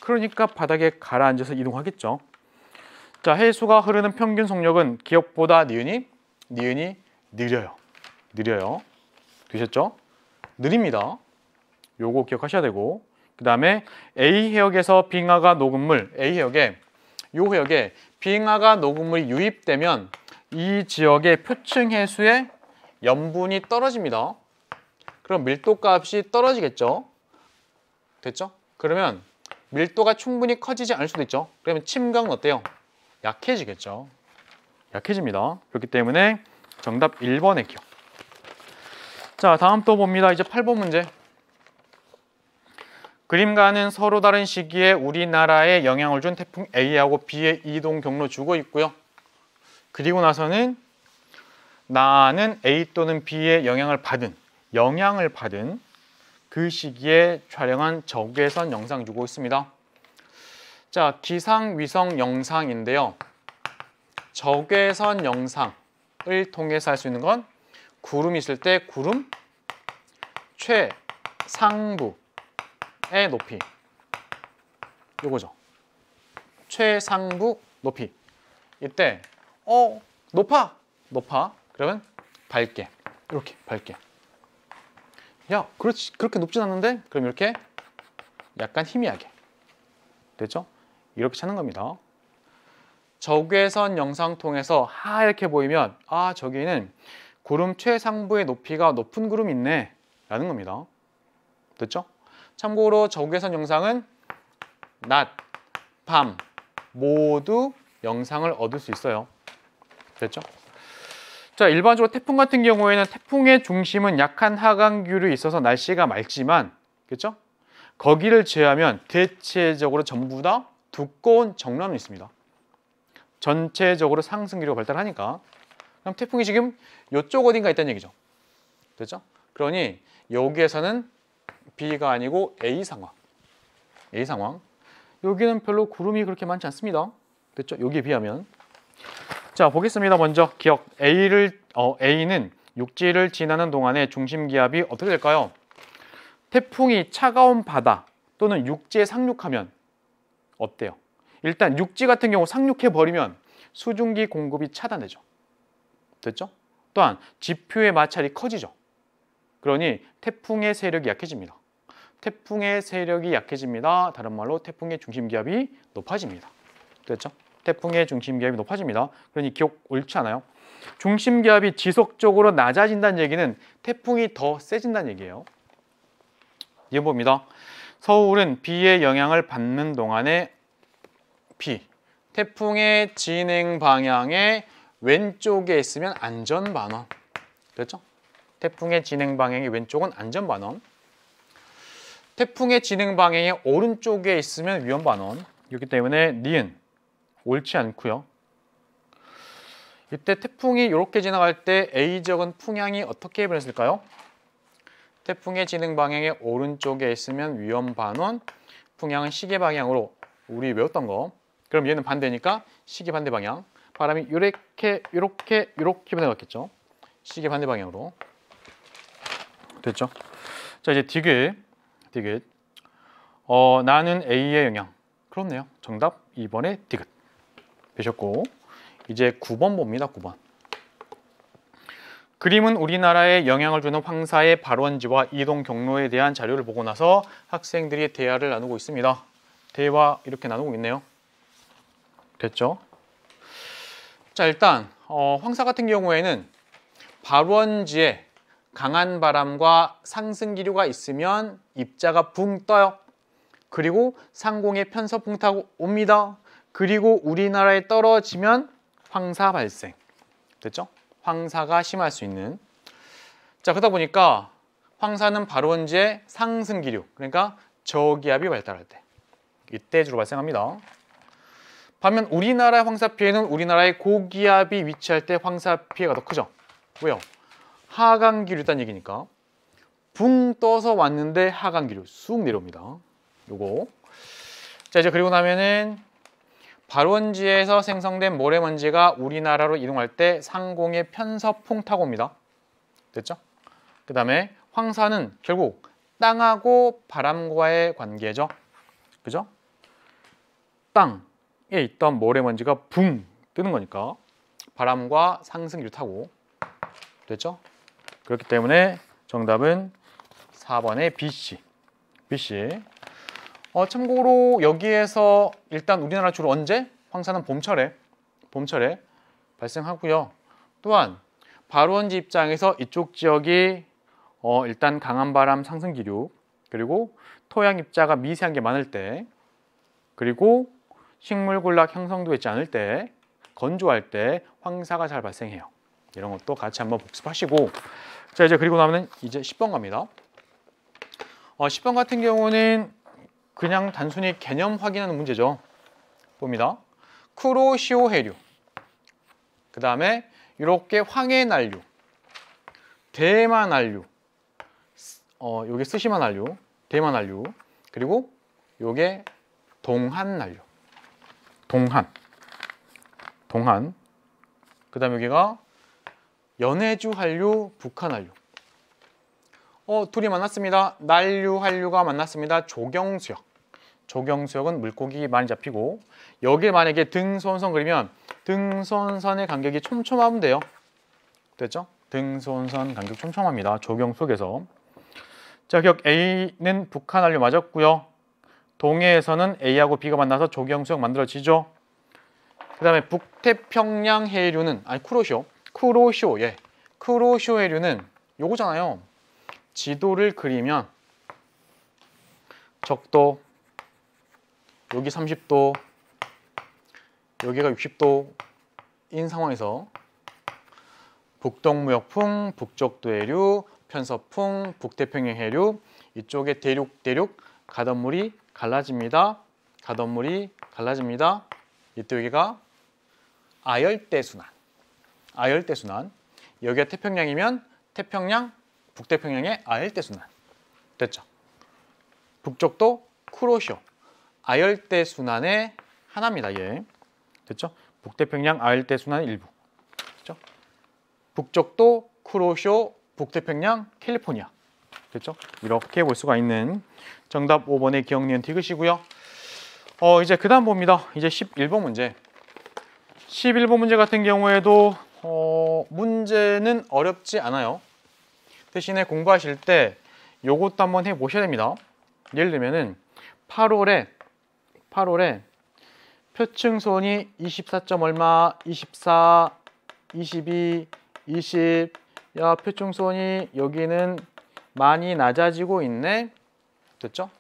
그러니까 바닥에 가라앉아서 이동하겠죠. 자 해수가 흐르는 평균 속력은 기억보다 니은이 니은이 느려요. 느려요. 되셨죠? 느립니다. 요거 기억하셔야 되고 그 다음에 A 해역에서 빙하가 녹은 물 A 해역에 요 해역에 빙하가 녹은 물이 유입되면 이 지역의 표층 해수의 염분이 떨어집니다. 그럼 밀도 값이 떨어지겠죠. 됐죠? 그러면 밀도가 충분히 커지지 않을 수도 있죠. 그러면 침강은 어때요? 약해지겠죠. 약해집니다. 그렇기 때문에 정답 1번의 기억. 자, 다음 또 봅니다. 이제 8번 문제. 그림과는 서로 다른 시기에 우리나라에 영향을 준 태풍 A하고 B의 이동 경로 주고 있고요. 그리고 나서는 나는 A 또는 B의 영향을 받은 영향을 받은 그 시기에 촬영한 적외선 영상 주고 있습니다. 자, 기상위성 영상인데요. 적외선 영상을 통해서 할 수 있는 건 구름이 있을 때 구름 최상부의 높이 요거죠. 최상부 높이 이때 어 높아 높아 그러면 밝게 이렇게 밝게 야 그렇지 그렇게 높진 않는데 그럼 이렇게 약간 희미하게 됐죠? 이렇게 찾는 겁니다. 적외선 영상 통해서 하얗게 보이면 아 저기는 구름 최상부의 높이가 높은 구름이 있네 라는 겁니다. 됐죠? 참고로 적외선 영상은 낮, 밤 모두 영상을 얻을 수 있어요. 됐죠? 자, 일반적으로 태풍 같은 경우에는 태풍의 중심은 약한 하강기울이 있어서 날씨가 맑지만 그렇죠? 거기를 제하면 대체적으로 전부 다 두꺼운 정람이 있습니다. 전체적으로 상승기류가 발달하니까 그럼 태풍이 지금 이쪽 어딘가 있다는 얘기죠. 됐죠? 그러니 여기에서는 B가 아니고 A 상황. A 상황. 여기는 별로 구름이 그렇게 많지 않습니다. 됐죠? 여기에 비하면. 자, 보겠습니다. 먼저 기억 A를 어, A는 육지를 지나는 동안에 중심 기압이 어떻게 될까요? 태풍이 차가운 바다 또는 육지에 상륙하면 어때요? 일단 육지 같은 경우 상륙해 버리면 수증기 공급이 차단되죠. 됐죠? 또한 지표의 마찰이 커지죠. 그러니 태풍의 세력이 약해집니다. 태풍의 세력이 약해집니다. 다른 말로 태풍의 중심 기압이 높아집니다. 됐죠? 태풍의 중심 기압이 높아집니다. 그러니 기억 옳지 않아요? 중심 기압이 지속적으로 낮아진다는 얘기는 태풍이 더 세진다는 얘기예요. 봅니다. 서울은 비의 영향을 받는 동안에 비, 태풍의 진행 방향의 왼쪽에 있으면 안전 반원. 됐죠? 태풍의 진행 방향이 왼쪽은 안전 반원. 태풍의 진행 방향이 오른쪽에 있으면 위험 반원. 이기 때문에 니은 옳지 않고요. 이때 태풍이 이렇게 지나갈 때 A지역은 풍향이 어떻게 변했을까요? 태풍의 진행 방향이 오른쪽에 있으면 위험 반원, 풍향은 시계 방향으로 우리 외웠던 거. 그럼 얘는 반대니까 시계 반대 방향. 바람이 이렇게 이렇게 이렇게 변해갔겠죠. 시계 반대 방향으로. 됐죠? 자 이제 디귿, 디귿. 어 나는 A의 영향. 그렇네요. 정답 2번의 디귿. 되셨고 이제 9번 봅니다. 9번. 그림은 우리나라에 영향을 주는 황사의 발원지와 이동 경로에 대한 자료를 보고 나서 학생들이 대화를 나누고 있습니다. 대화 이렇게 나누고 있네요. 됐죠? 자 일단 어, 황사 같은 경우에는 발원지에 강한 바람과 상승 기류가 있으면 입자가 붕 떠요. 그리고 상공에 편서풍 타고 옵니다. 그리고 우리나라에 떨어지면 황사 발생. 됐죠? 황사가 심할 수 있는. 자 그러다 보니까 황사는 발원지에 상승 기류, 그러니까 저기압이 발달할 때 이때 주로 발생합니다. 반면 우리나라의 황사 피해는 우리나라의 고기압이 위치할 때 황사 피해가 더 크죠. 왜요? 하강 기류 있다는 얘기니까 붕 떠서 왔는데 하강 기류 쑥 내려옵니다. 요거. 자 이제 그리고 나면은 발원지에서 생성된 모래먼지가 우리나라로 이동할 때 상공에 편서풍 타고 옵니다. 됐죠? 그 다음에 황사는 결국 땅하고 바람과의 관계죠. 그죠? 땅에 있던 모래먼지가 붕 뜨는 거니까 바람과 상승기를 타고 됐죠? 그렇기 때문에 정답은 4번의 BC. BC. 어, 참고로 여기에서 일단 우리나라 주로 언제? 황사는 봄철에 봄철에 발생하고요. 또한 발원지 입장에서 이쪽 지역이 어, 일단 강한 바람 상승 기류 그리고 토양 입자가 미세한 게 많을 때 그리고 식물 군락 형성도 있지 않을 때 건조할 때 황사가 잘 발생해요. 이런 것도 같이 한번 복습하시고 자 이제 그리고 나면 이제 10번 갑니다. 어, 10번 같은 경우는 그냥 단순히 개념 확인하는 문제죠. 봅니다. 크로시오 해류 그 다음에 이렇게 황해 난류 대만 난류 어, 요게 스시마 난류 대만 난류 그리고 요게 동한 난류 동한 동한 그 다음에 여기가 연해주 한류, 북한 한류. 어, 둘이 만났습니다. 난류, 한류가 만났습니다. 조경수역. 조경수역은 물고기 많이 잡히고 여기에 만약에 등손선 그리면 등손선의 간격이 촘촘하면 돼요. 됐죠? 등손선 간격 촘촘합니다. 조경수역에서. 자, 격 A는 북한 한류 맞았고요. 동해에서는 A하고 B가 만나서 조경수역 만들어지죠. 그 다음에 북태평양 해류는 아니 쿠로쇼 크로쇼, 예. 크로쇼 해류는 요거잖아요. 지도를 그리면 적도, 여기 30도, 여기가 60도인 상황에서 북동무역풍, 북적도 해류, 편서풍, 북태평양 해류 이쪽에 대륙 대륙 가던 물이 갈라집니다. 가던 물이 갈라집니다. 이때 여기가 아열대 순환. 아열대 순환. 여기가 태평양이면 태평양, 북태평양의 아열대 순환. 됐죠? 북쪽도 쿠로쇼. 아열대 순환의 하나입니다. 얘. 됐죠? 북태평양 아열대 순환 일부. 됐죠? 북쪽도 쿠로쇼, 북태평양, 캘리포니아. 됐죠? 이렇게 볼 수가 있는 정답 5번의 기억 니은 디귿이고요. 어, 이제 그 다음 봅니다. 이제 11번 문제. 11번 문제 같은 경우에도 어, 문제는 어렵지 않아요. 대신에 공부하실 때 요것도 한번 해 보셔야 됩니다. 예를 들면은 8월에 8월에 표층선이 24점 얼마, 24, 22, 20. 야, 표층선이 여기는 많이 낮아지고 있네. 됐죠?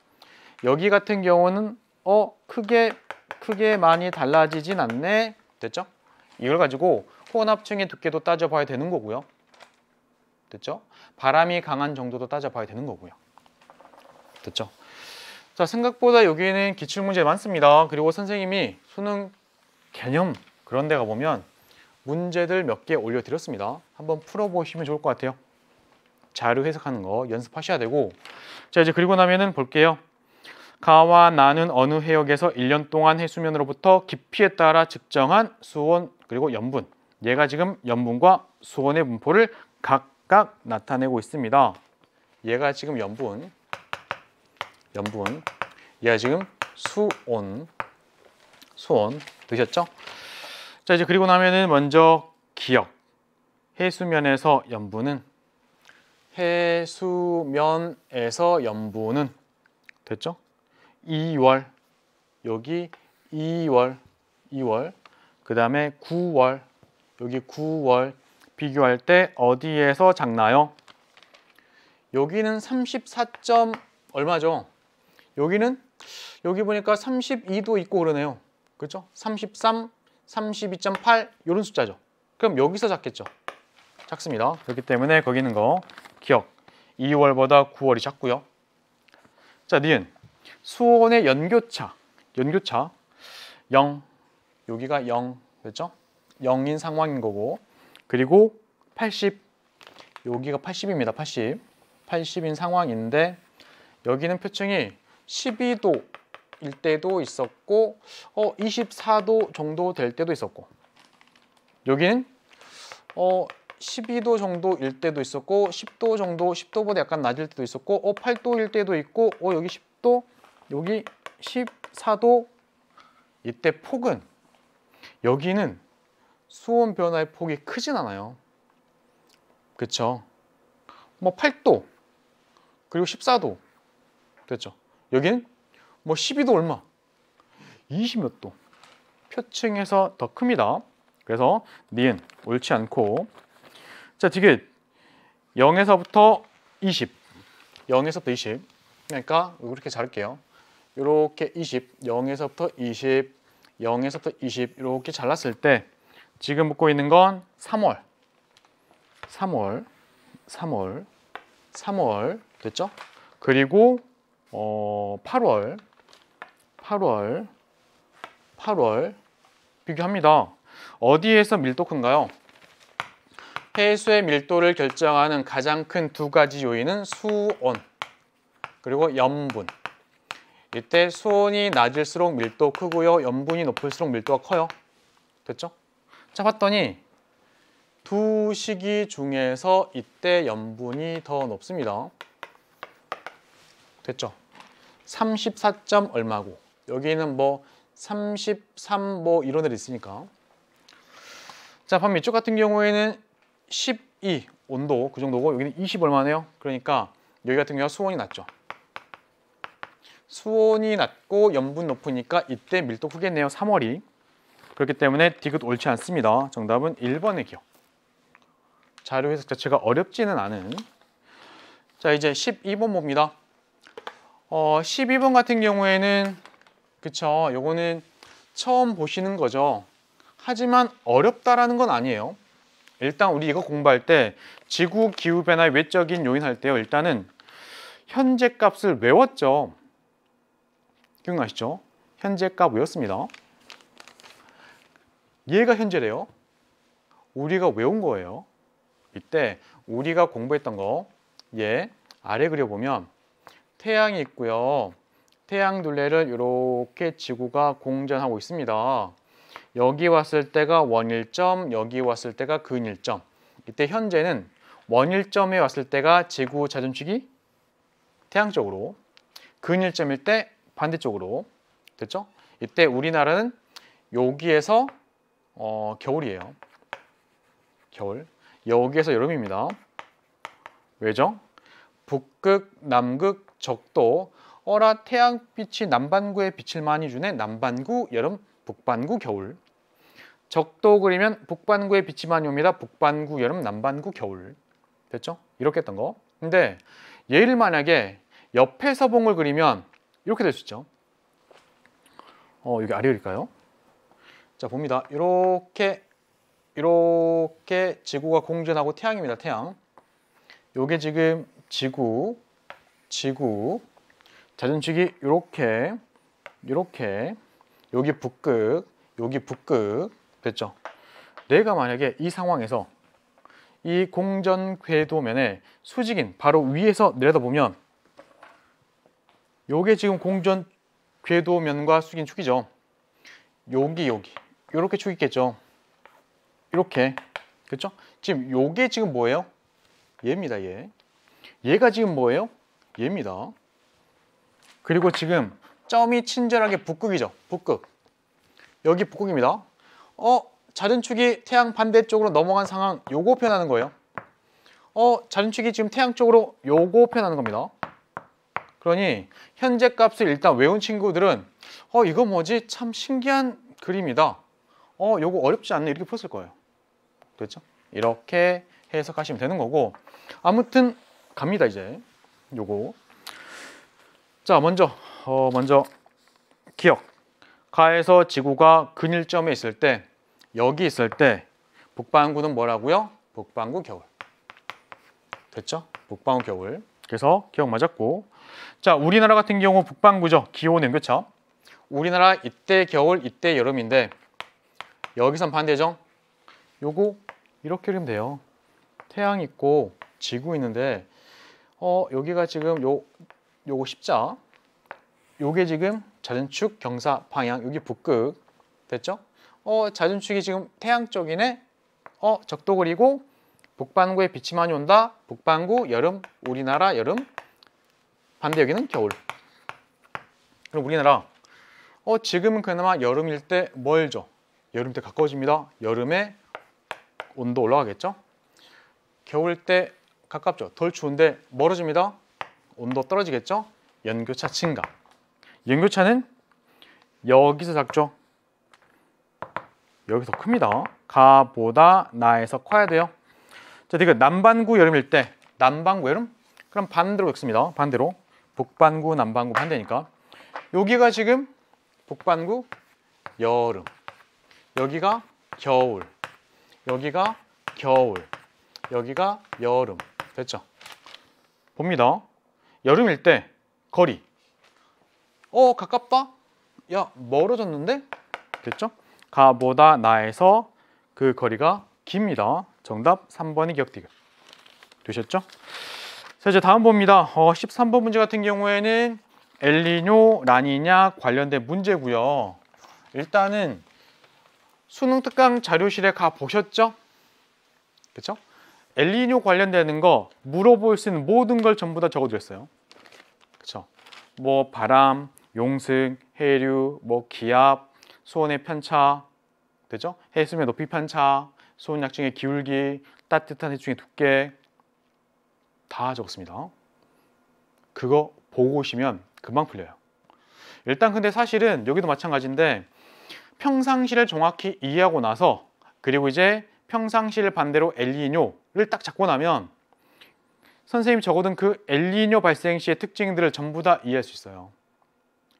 여기 같은 경우는 어, 크게 크게 많이 달라지진 않네. 됐죠? 이걸 가지고 혼합층의 두께도 따져봐야 되는 거고요. 됐죠? 바람이 강한 정도도 따져봐야 되는 거고요. 됐죠? 자, 생각보다 여기에는 기출문제 많습니다. 그리고 선생님이 수능 개념 그런 데 가 보면 문제들 몇 개 올려드렸습니다. 한번 풀어보시면 좋을 것 같아요. 자료 해석하는 거 연습하셔야 되고 자 이제 그리고 나면은 볼게요. 가와 나는 어느 해역에서 1년 동안 해수면으로부터 깊이에 따라 측정한 수온 그리고 염분 얘가 지금 염분과 수온의 분포를 각 각 나타내고 있습니다. 얘가 지금 염분, 염분, 얘가 지금 수온, 수온. 되셨죠? 자 이제 그리고 나면은 먼저 기억, 해수면에서 염분은? 해수면에서 염분은? 됐죠? 2월. 여기 2월, 2월. 그 다음에 9월. 여기 9월 비교할 때 어디에서 작나요? 여기는 34점 얼마죠? 여기는 여기 보니까 32도 있고 그러네요. 그렇죠? 33, 32.8 이런 숫자죠. 그럼 여기서 작겠죠. 작습니다. 그렇기 때문에 거기 있는 거 기억. 2월보다 9월이 작고요. 자, 니은. 수온의 연교차. 연교차 0. 여기가 0. 그렇죠? 0인 상황인 거고. 그리고 80. 여기가 80입니다. 80. 80인 상황인데 여기는 표층이 12도 일 때도 있었고 어 24도 정도 될 때도 있었고 여기는 어 12도 정도 일 때도 있었고 10도 정도 10도보다 약간 낮을 때도 있었고 어 8도 일 때도 있고 어 여기 10도 여기 14도 이때 폭은 여기는 수온 변화의 폭이 크진 않아요. 그렇죠? 뭐 8도 그리고 14도 됐죠? 여기는 뭐 12도 얼마 20몇 도 표층에서 더 큽니다. 그래서 니은 옳지 않고 자 디귿 0에서부터 20 0에서부터 20 그러니까 이렇게 자를게요. 이렇게 20 0에서부터 20 0에서부터 20 이렇게 잘랐을 때 지금 묻고 있는 건 3월 3월 3월 3월 됐죠? 그리고 어 8월 8월 8월 비교합니다. 어디에서 밀도 큰가요? 해수의 밀도를 결정하는 가장 큰 두 가지 요인은 수온 그리고 염분. 이때 수온이 낮을수록 밀도 크고요. 염분이 높을수록 밀도가 커요. 됐죠? 자 봤더니 두 시기 중에서 이때 염분이 더 높습니다. 됐죠? 34점 얼마고? 여기는 뭐 33 뭐 이런 애들 있으니까. 자 반면 이쪽 같은 경우에는 12 온도 그 정도고 여기는 20 얼마네요? 그러니까 여기 같은 경우가 수온이 낮죠. 수온이 낮고 염분 높으니까 이때 밀도 크겠네요 3월이 그렇기 때문에 디귿 옳지 않습니다. 정답은 1번의 기억. 자료 해석 자체가 어렵지는 않은. 자 이제 12번 봅니다. 어, 12번 같은 경우에는 그쵸? 요거는 처음 보시는 거죠. 하지만 어렵다라는 건 아니에요. 일단 우리 이거 공부할 때 지구 기후 변화의 외적인 요인 할 때요. 일단은 현재 값을 외웠죠. 기억나시죠? 현재 값 외웠습니다 얘가 현재래요 우리가 외운 거예요 이때 우리가 공부했던 거 얘 아래 그려보면 태양이 있고요. 태양 둘레를 이렇게 지구가 공전하고 있습니다. 여기 왔을 때가 원일점, 여기 왔을 때가 근일점. 이때 현재는 원일점에 왔을 때가 지구 자전축이 태양 쪽으로, 근일점일 때 반대쪽으로. 됐죠? 이때 우리나라는 여기에서 어, 겨울이에요. 겨울. 여기에서 여름입니다. 왜죠? 북극, 남극, 적도 어라 태양빛이 남반구에 빛을 많이 주네 남반구 여름 북반구 겨울 적도 그리면 북반구에 빛이 많이 옵니다 북반구 여름 남반구 겨울 됐죠? 이렇게 했던 거 근데 얘를 만약에 옆에 서 봉을 그리면 이렇게 될 수 있죠 어 여기 아래 그릴까요? 자 봅니다. 이렇게 이렇게 지구가 공전하고 태양입니다 태양. 요게 지금 지구 지구. 자전축이 이렇게 이렇게. 여기 북극 여기 북극. 됐죠? 내가 만약에 이 상황에서 이 공전 궤도면에 수직인 바로 위에서 내려다보면 요게 지금 공전 궤도면과 숙인 축이죠. 여기 여기 이렇게 축 있겠죠 이렇게 그렇죠 지금 요게 지금 뭐예요 얘입니다 얘 얘가 지금 뭐예요 얘입니다. 그리고 지금 점이 친절하게 북극이죠. 북극. 여기 북극입니다. 어, 자전축이 태양 반대쪽으로 넘어간 상황 요거 표현하는 거예요. 어, 자전축이 지금 태양 쪽으로 요거 표현하는 겁니다. 그러니 현재 값을 일단 외운 친구들은 어, 이거 뭐지? 참 신기한 그림이다. 어, 요거 어렵지 않네. 이렇게 풀었을 거예요. 됐죠? 이렇게 해석하시면 되는 거고 아무튼 갑니다 이제 요거 자 먼저 어 먼저 기억 가에서 지구가 근일점에 있을 때 여기 있을 때 북반구는 뭐라고요? 북반구 겨울 됐죠? 북반구 겨울 그래서 기억 맞았고 자 우리나라 같은 경우 북반구죠 기온은 그렇죠? 우리나라 이때 겨울 이때 여름인데 여기선 반대죠? 요거 이렇게 그리면 돼요. 태양 있고 지구 있는데 어 여기가 지금 요 요거 십자. 요게 지금 자전축 경사 방향. 여기 북극. 됐죠? 어 자전축이 지금 태양 쪽이네. 어 적도 그리고 북반구에 빛이 많이 온다. 북반구 여름 우리나라 여름. 반대 여기는 겨울. 그럼 우리나라. 어 지금은 그나마 여름일 때 멀죠 여름 때 가까워집니다. 여름에 온도 올라가겠죠? 겨울 때 가깝죠? 덜 추운데 멀어집니다. 온도 떨어지겠죠? 연교차 증가. 연교차는 여기서 작죠? 여기서 큽니다. 가보다 나에서 커야 돼요. 자, 이거 남반구 여름일 때 남반구 여름? 그럼 반대로 읽습니다. 반대로. 북반구, 남반구 반대니까. 여기가 지금 북반구 여름 여기가 겨울 여기가 겨울 여기가 여름 됐죠? 봅니다. 여름일 때 거리 어 가깝다? 야 멀어졌는데? 됐죠? 가보다 나에서 그 거리가 깁니다. 정답 3번이 기억되게 되셨죠? 자 이제 다음 봅니다. 어, 13번 문제 같은 경우에는 엘리뇨, 라니냐 관련된 문제고요. 일단은 수능 특강 자료실에 가 보셨죠? 그렇죠? 엘리뇨 관련되는 거 물어볼 수 있는 모든 걸 전부 다 적어드렸어요. 그렇죠? 뭐 바람, 용승, 해류, 뭐 기압, 수온의 편차, 되죠? 해수면 높이 편차, 수온 약증의 기울기, 따뜻한 해충의 두께 다 적었습니다. 그거 보고 오시면 금방 풀려요. 일단 근데 사실은 여기도 마찬가지인데 평상시를 정확히 이해하고 나서 그리고 이제 평상시를 반대로 엘니뇨를 딱 잡고 나면 선생님이 적어둔 그 엘니뇨 발생 시의 특징들을 전부 다 이해할 수 있어요.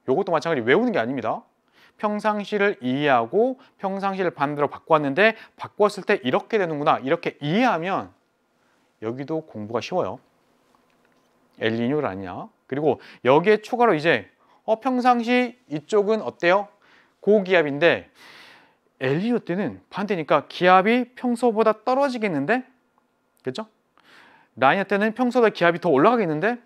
이것도 마찬가지 외우는 게 아닙니다. 평상시를 이해하고 평상시를 반대로 바꿨는데 바꿨을 때 이렇게 되는구나 이렇게 이해하면 여기도 공부가 쉬워요. 엘리뇨를 아니냐. 그리고 여기에 추가로 이제 어 평상시 이쪽은 어때요? 고기압인데 엘리뇨 때는 반대니까 기압이 평소보다 떨어지겠는데? 그렇죠? 라니아 때는 평소보다 기압이 더 올라가겠는데?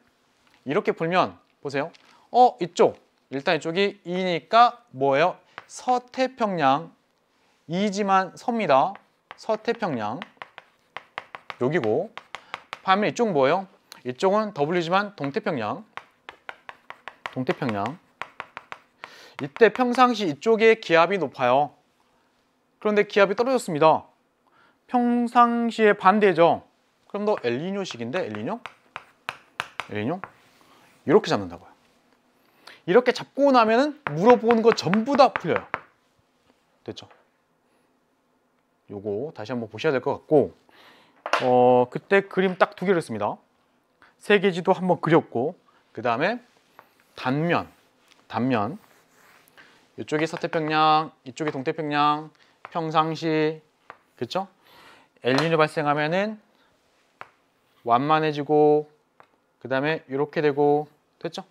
이렇게 풀면 보세요. 어 이쪽 일단 이쪽이 2니까 뭐예요? 서태평양 이지만 서입니다. 서태평양 여기고 반면 이쪽 뭐예요? 이쪽은 W지만 동태평양 동태평양 이때 평상시 이쪽에 기압이 높아요. 그런데 기압이 떨어졌습니다. 평상시의 반대죠. 그럼 너 엘리뇨식인데 엘리뇨? 엘리뇨? 이렇게 잡는다고요. 이렇게 잡고 나면은 물어보는 거 전부 다 풀려요. 됐죠? 요거 다시 한번 보셔야 될 것 같고 어 그때 그림 딱 두 개를 했습니다. 세계지도 한번 그렸고 그 다음에 단면 단면 이쪽이 서태평양 이쪽이 동태평양 평상시 그렇죠? 엘니뇨 발생하면은 완만해지고 그 다음에 이렇게 되고 됐죠?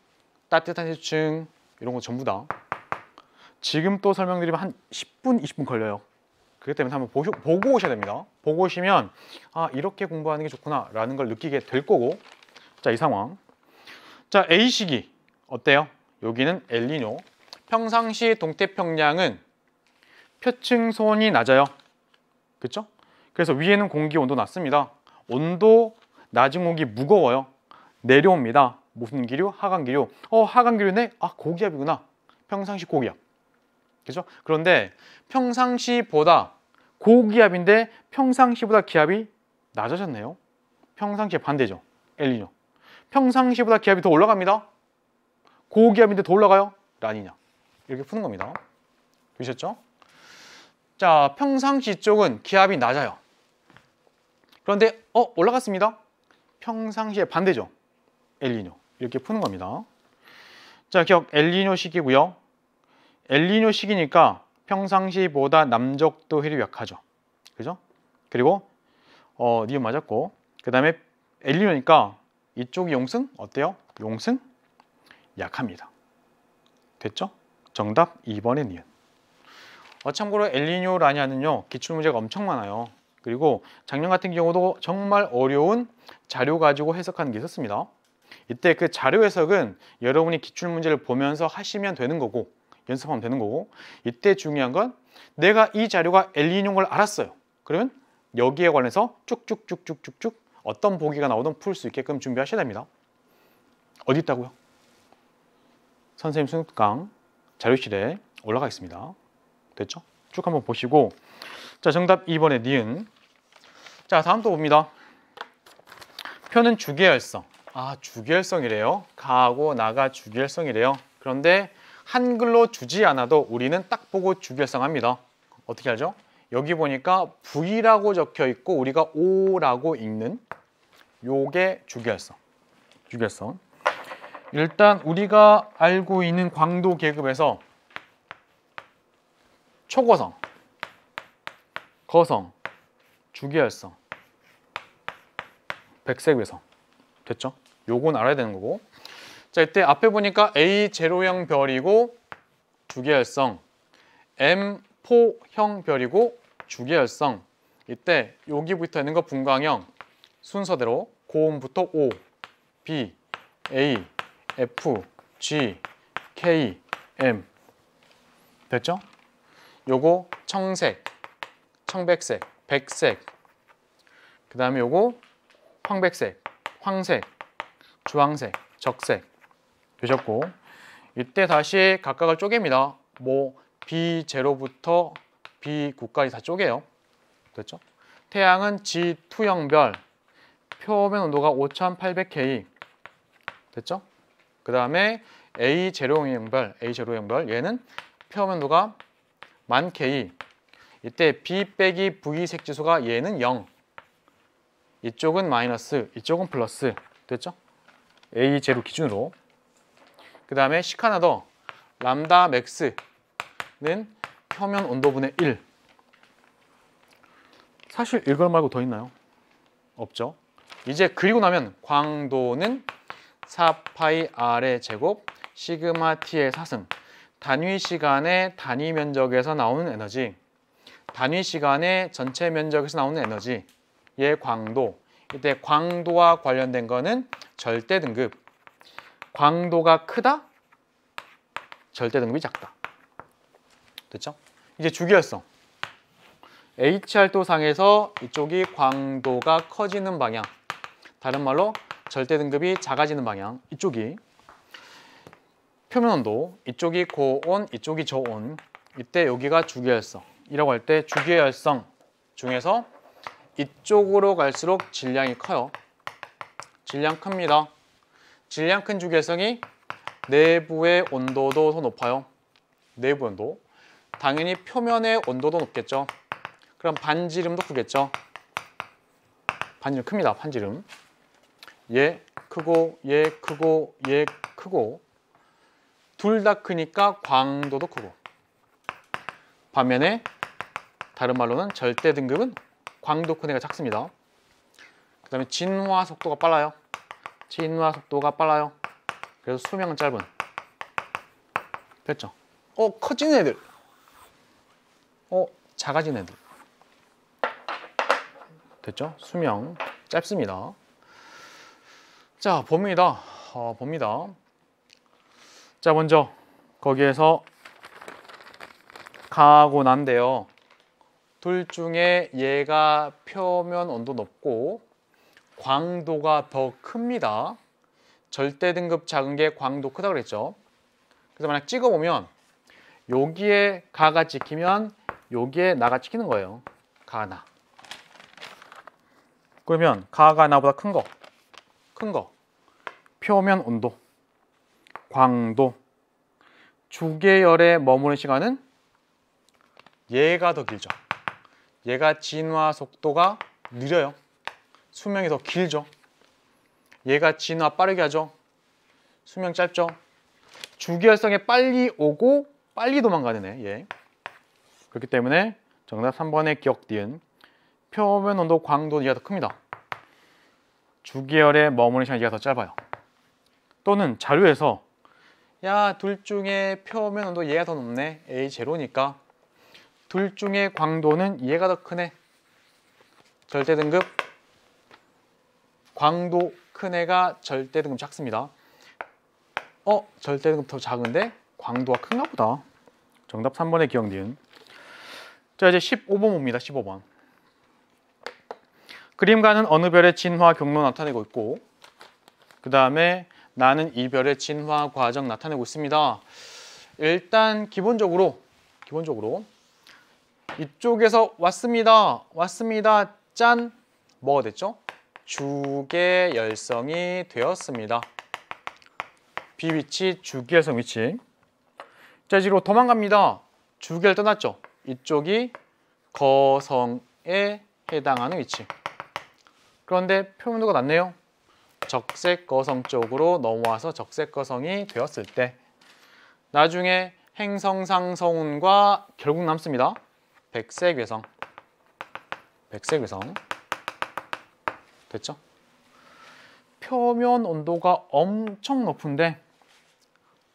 따뜻한 해충 이런 거 전부 다 지금 또 설명드리면 한 10분, 20분 걸려요. 그렇기 때문에 한번 보시, 보고 오셔야 됩니다. 보고 오시면 아 이렇게 공부하는 게 좋구나 라는 걸 느끼게 될 거고 자 이 상황 자 A시기 어때요? 여기는 엘니뇨 평상시 동태평양은 표층손이 낮아요. 그렇죠? 그래서 위에는 공기 온도 낮습니다. 온도 낮은 공기 무거워요. 내려옵니다. 무슨 기류? 하강 기류. 어, 하강 기류네? 아, 고기압이구나. 평상시 고기압. 그죠? 그런데 평상시보다 고기압인데 평상시보다 기압이 낮아졌네요. 평상시의 반대죠. 엘리뇨. 평상시보다 기압이 더 올라갑니다. 고기압인데 더 올라가요? 라니냐. 이렇게 푸는 겁니다. 보셨죠? 자, 평상시 쪽은 기압이 낮아요. 그런데 어 올라갔습니다. 평상시에 반대죠. 엘니뇨 이렇게 푸는 겁니다. 자 기억 엘니뇨 시기고요. 엘니뇨 시기니까 평상시보다 남적도 해류 약하죠. 그죠? 그리고 어 니은 맞았고 그 다음에 엘니뇨니까 이쪽이 용승 어때요? 용승 약합니다. 됐죠? 정답 2번의 니은. 어, 참고로 엘니뇨 라냐는요 기출 문제가 엄청 많아요. 그리고 작년 같은 경우도 정말 어려운 자료 가지고 해석하는 게 있었습니다. 이때 그 자료 해석은 여러분이 기출 문제를 보면서 하시면 되는 거고 연습하면 되는 거고 이때 중요한 건 내가 이 자료가 엘니뇨인 걸 알았어요. 그러면 여기에 관해서 쭉쭉쭉쭉쭉쭉 어떤 보기가 나오든 풀 수 있게끔 준비하셔야 됩니다. 어디 있다고요? 선생님 수능강 자료실에 올라가 있습니다. 됐죠? 쭉 한번 보시고 자 정답 2번의 니은 자 다음 또 봅니다. 표는 주계열성 아 주계열성이래요. 가하고 나가 주계열성이래요. 그런데 한글로 주지 않아도 우리는 딱 보고 주계열성 합니다. 어떻게 알죠? 여기 보니까 V라고 적혀 있고 우리가 O라고 읽는 요게 주계열성. 주계열성. 일단 우리가 알고 있는 광도 계급에서 초고성, 거성, 주계열성, 백색외성. 됐죠? 요건 알아야 되는 거고. 자 이때 앞에 보니까 A 제로형 별이고 주계열성 M4형 별이고 주계열성. 이때 여기 붙어 있는 거 분광형 순서대로 고음부터 O, B, A, F, G, K, M 됐죠? 요거 청색, 청백색, 백색 그 다음에 요거 황백색, 황색, 주황색, 적색 되셨고 이때 다시 각각을 쪼갭니다. 뭐 B0부터 B9까지 다 쪼개요. 됐죠? 태양은 G2형별 표면 온도가 5800K 됐죠? 그 다음에 A0형별 A0형별 얘는 표면 온도가 1000K 이때 B 빼기 V 색지수가 얘는 0 이쪽은 마이너스 이쪽은 플러스. 됐죠? A0 기준으로. 그 다음에 식 하나 더. 람다 맥스는 표면 온도분의 1 사실 이걸 말고 더 있나요? 없죠. 이제 그리고 나면 광도는 4파이 R의 제곱 시그마 T의 사승 단위 시간의 단위 면적에서 나오는 에너지. 단위 시간의 전체 면적에서 나오는 에너지. 얘 광도. 이때 광도와 관련된 거는 절대 등급. 광도가 크다? 절대 등급이 작다. 됐죠? 이제 주기열성. HR도 상에서 이쪽이 광도가 커지는 방향. 다른 말로 절대 등급이 작아지는 방향 이쪽이 표면 온도 이쪽이 고온 이쪽이 저온 이때 여기가 주기열성 이라고 할 때 주기열성 중에서 이쪽으로 갈수록 질량이 커요. 질량 큽니다. 질량 큰 주기열성이 내부의 온도도 더 높아요. 내부 온도. 당연히 표면의 온도도 높겠죠. 그럼 반지름도 크겠죠. 반지름 큽니다 반지름 얘 크고 얘 크고 얘 크고. 둘 다 크니까 광도도 크고. 반면에 다른 말로는 절대 등급은 광도 큰 애가 작습니다. 그 다음에 진화 속도가 빨라요. 진화 속도가 빨라요. 그래서 수명은 짧은. 됐죠? 어 커진 애들. 어 작아진 애들. 됐죠? 수명 짧습니다 자 봅니다. 어, 봅니다. 자 먼저 거기에서 가고 난데요. 둘 중에 얘가 표면 온도 높고 광도가 더 큽니다. 절대 등급 작은 게 광도 크다 그랬죠. 그래서 만약 찍어보면 여기에 가가 찍히면 여기에 나가 찍히는 거예요. 가나. 그러면 가가 나보다 큰 거, 큰 거. 표면 온도, 광도, 주계열에 머무는 시간은 얘가 더 길죠. 얘가 진화 속도가 느려요. 수명이 더 길죠. 얘가 진화 빠르게 하죠. 수명 짧죠. 주기활성에 빨리 오고 빨리 도망가는 애. 얘. 그렇기 때문에 정답 3번의 기억 니은 표면 온도 광도는 얘가 더 큽니다. 주기열에 머무는 시간이 얘가 더 짧아요. 또는 자료에서 야 둘 중에 표면 온도 얘가 더 높네. A 제로니까 둘 중에 광도는 얘가 더 크네. 절대 등급 광도 큰 애가 절대 등급 작습니다. 어 절대 등급 더 작은데 광도가 큰가 보다. 정답 3번의 기억 니은. 자 이제 15번 봅니다. 15번. 그림가는 어느 별의 진화 경로 나타내고 있고 그 다음에 나는 이 별의 진화 과정 나타내고 있습니다. 일단 기본적으로 기본적으로 이쪽에서 왔습니다. 왔습니다. 짠! 뭐가 됐죠? 주계 열성이 되었습니다. B 위치 주계열성 위치. 자, 지로 도망갑니다. 주계를 떠났죠. 이쪽이 거성에 해당하는 위치. 그런데 표면도가 낮네요. 적색 거성 쪽으로 넘어와서 적색 거성이 되었을 때 나중에 행성상 성운과 결국 남습니다. 백색 외성. 백색 외성. 됐죠? 표면 온도가 엄청 높은데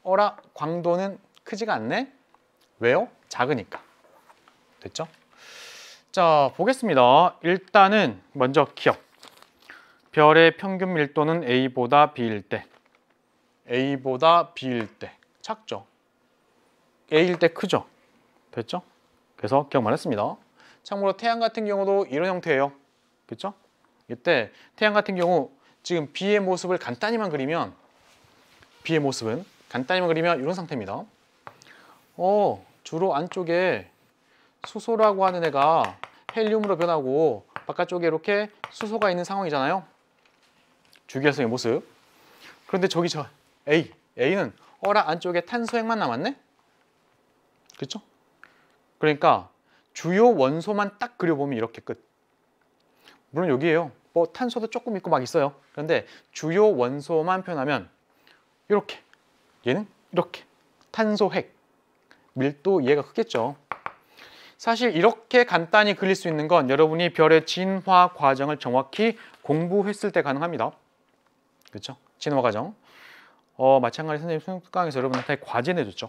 어라 광도는 크지가 않네? 왜요? 작으니까. 됐죠? 자, 보겠습니다. 일단은 먼저 기억. 별의 평균 밀도는 A보다 B일 때. A보다 B일 때. 작죠? A일 때 크죠? 됐죠? 그래서 기억만 했습니다. 참고로 태양 같은 경우도 이런 형태예요. 그렇죠? 이때 태양 같은 경우 지금 B의 모습을 간단히만 그리면 B의 모습은 간단히만 그리면 이런 상태입니다. 어, 주로 안쪽에 수소라고 하는 애가 헬륨으로 변하고 바깥쪽에 이렇게 수소가 있는 상황이잖아요. 주기활성의 모습. 그런데 저기 저 A, A는 어라 안쪽에 탄소핵만 남았네? 그렇죠? 그러니까 주요 원소만 딱 그려보면 이렇게 끝. 물론 여기에요. 뭐 탄소도 조금 있고 막 있어요. 그런데 주요 원소만 표현하면 이렇게 얘는 이렇게 탄소 핵 밀도 이해가 크겠죠. 사실 이렇게 간단히 그릴 수 있는 건 여러분이 별의 진화 과정을 정확히 공부했을 때 가능합니다. 그렇죠? 진화 과정. 어, 마찬가지 선생님 수강에서 여러분한테 과제 내줬죠.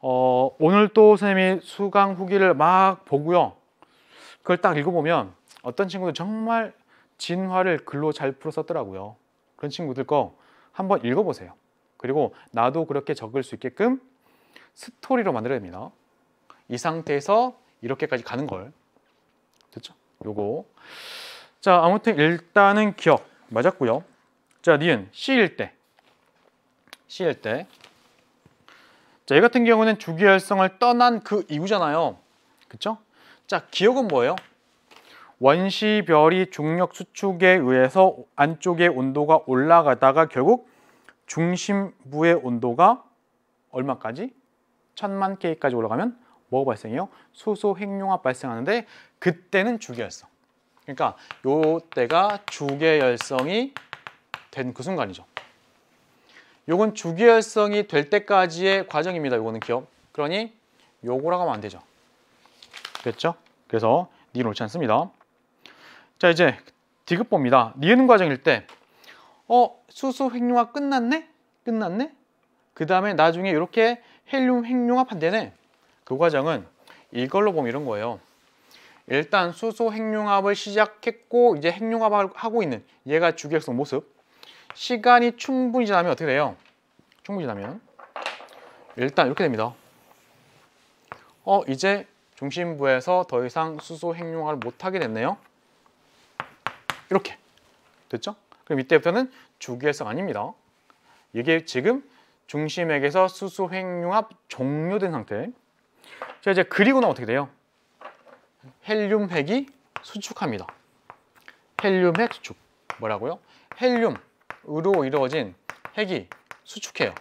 어, 오늘 또 선생님이 수강 후기를 막 보고요. 그걸 딱 읽어보면 어떤 친구들 정말 진화를 글로 잘 풀어 썼더라고요. 그런 친구들 거 한번 읽어보세요. 그리고 나도 그렇게 적을 수 있게끔 스토리로 만들어야 됩니다. 이 상태에서 이렇게까지 가는 걸. 됐죠? 요거. 자, 아무튼 일단은 기억 맞았고요. 자, 니은 C일 때. C일 때. 자, 얘 같은 경우는 주기활성을 떠난 그 이후잖아요. 그쵸? 자, 기억은 뭐예요? 원시별이 중력 수축에 의해서 안쪽의 온도가 올라가다가 결국 중심부의 온도가 얼마까지? 천만 K까지 올라가면 뭐가 발생해요? 수소 핵융합 발생하는데 그때는 주계열성. 그러니까 요 때가 주계열성이 된 그 순간이죠. 요건 주계열성이 될 때까지의 과정입니다. 요거는 기억. 그러니 요거라고 하면 안 되죠. 됐죠? 그래서 니은 옳지 않습니다. 자 이제 디귿 봅니다. 니은 과정일 때 어? 수소 핵융합 끝났네? 끝났네? 그 다음에 나중에 이렇게 헬륨 핵융합 한대네. 그 과정은 이걸로 보면 이런 거예요. 일단 수소 핵융합을 시작했고 이제 핵융합을 하고 있는 얘가 주기획성 모습. 시간이 충분히 지나면 어떻게 돼요? 충분히 지나면 일단 이렇게 됩니다. 어 이제 중심부에서 더 이상 수소 핵융합을 못하게 됐네요. 이렇게 됐죠? 그럼 이때부터는 주기획성 아닙니다. 이게 지금 중심액에서 수소 핵융합 종료된 상태. 자 이제 그리고 나 어떻게 돼요? 헬륨 핵이 수축합니다. 헬륨 핵 수축. 뭐라고요? 헬륨 으로 이루어진 핵이 수축해요.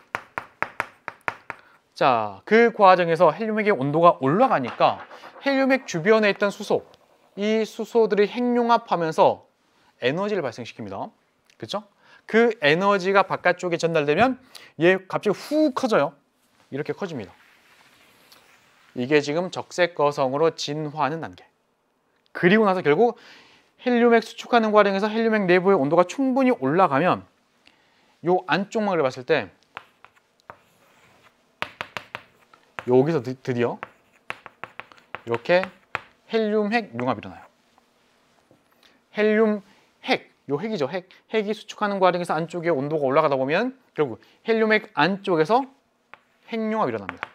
자, 그 과정에서 헬륨핵의 온도가 올라가니까 헬륨핵 주변에 있던 수소, 이 수소들이 핵융합하면서 에너지를 발생시킵니다. 그렇죠? 그 에너지가 바깥쪽에 전달되면 얘 갑자기 후 커져요. 이렇게 커집니다. 이게 지금 적색 거성으로 진화하는 단계. 그리고 나서 결국 헬륨액 수축하는 과정에서 헬륨액 내부의 온도가 충분히 올라가면 요 안쪽막을 봤을 때 여기서 드, 드디어 이렇게 헬륨 핵 융합이 일어나요. 헬륨 핵, 요 핵이죠. 핵. 핵이 수축하는 과정에서 안쪽에 온도가 올라가다 보면 결국 헬륨 핵 안쪽에서 핵융합이 일어납니다.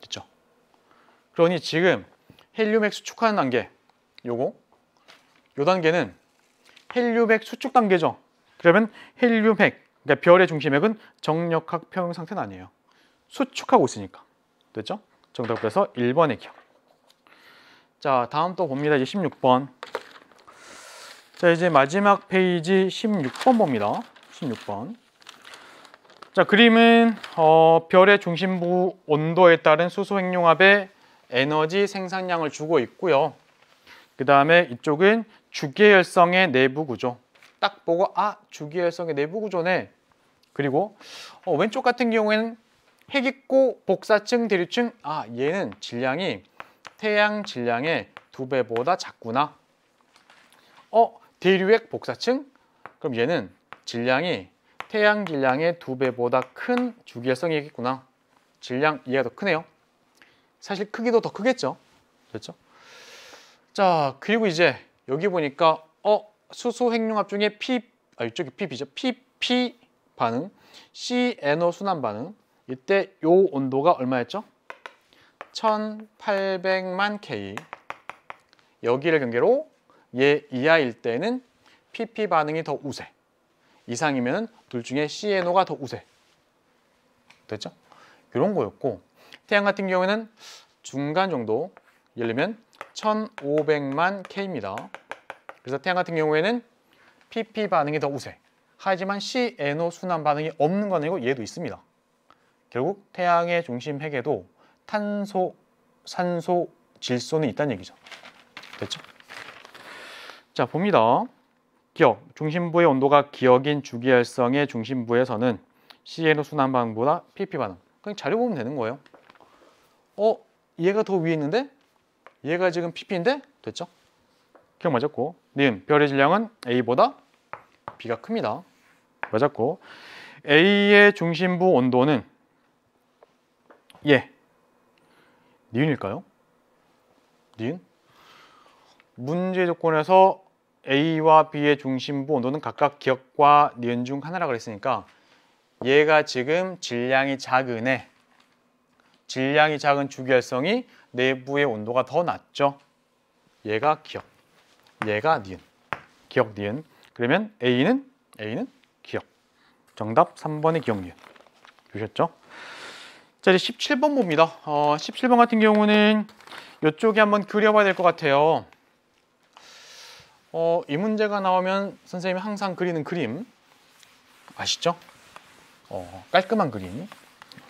됐죠? 그러니 지금 헬륨 핵 수축하는 단계 요거 요 단계는 헬륨 핵 수축 단계죠. 그러면 헬륨 핵, 그러니까 별의 중심 핵은 정역학 평형 상태는 아니에요. 수축하고 있으니까. 됐죠? 정답 그래서 1번의 기억. 자, 다음 또 봅니다. 이제 16번. 자, 이제 마지막 페이지 16번 봅니다. 16번. 자, 그림은 어, 별의 중심부 온도에 따른 수소 핵융합의 에너지 생산량을 주고 있고요. 그 다음에 이쪽은 주계열성의 내부 구조. 딱 보고 아 주계열성의 내부 구조네. 그리고 어, 왼쪽 같은 경우에는 핵 있고 복사층, 대류층. 아 얘는 질량이 태양 질량의 두 배보다 작구나. 어 대류핵 복사층? 그럼 얘는 질량이 태양 질량의 두 배보다 큰 주기성이겠구나. 질량 이해가 더 크네요. 사실 크기도 더 크겠죠. 됐죠? 자 그리고 이제 여기 보니까 어 수소 핵융합 중에 P 아 이쪽이 PP죠. PP 반응, CNO 순환 반응. 이때 요 온도가 얼마였죠? 1800만 K. 여기를 경계로 얘 이하일 때는 PP 반응이 더 우세. 이상이면 둘 중에 CNO가 더 우세. 됐죠? 이런 거였고 태양 같은 경우에는 중간 정도 예를 들면 1500만 K입니다. 그래서 태양 같은 경우에는 PP 반응이 더 우세. 하지만 CNO 순환 반응이 없는 건 아니고 얘도 있습니다. 결국 태양의 중심 핵에도 탄소, 산소, 질소는 있다는 얘기죠. 됐죠? 자, 봅니다. 기억, 중심부의 온도가 기억인 주기활성의 중심부에서는 CNO 순환 반응보다 PP 반응. 그냥 자료 보면 되는 거예요. 어, 얘가 더 위에 있는데? 얘가 지금 PP인데? 됐죠? 기억 맞았고. 님, 별의 질량은 A보다 B가 큽니다. 맞았고. A의 중심부 온도는 예. 니은일까요? 니은? 문제 조건에서 A와 B의 중심부 온도는 각각 기억과 니은 중 하나라 그랬으니까 얘가 지금 질량이 작은 애 질량이 작은 주기활성이 내부의 온도가 더 낮죠. 얘가 기억, 얘가 니은, 기억 니은. 그러면 A는 A는 기억. 정답 3번의 기억 니은. 보셨죠? 자 이제 17번 봅니다. 어, 17번 같은 경우는 이쪽에 한번 그려봐야 될 것 같아요. 어, 이 문제가 나오면 선생님이 항상 그리는 그림 아시죠? 어, 깔끔한 그림.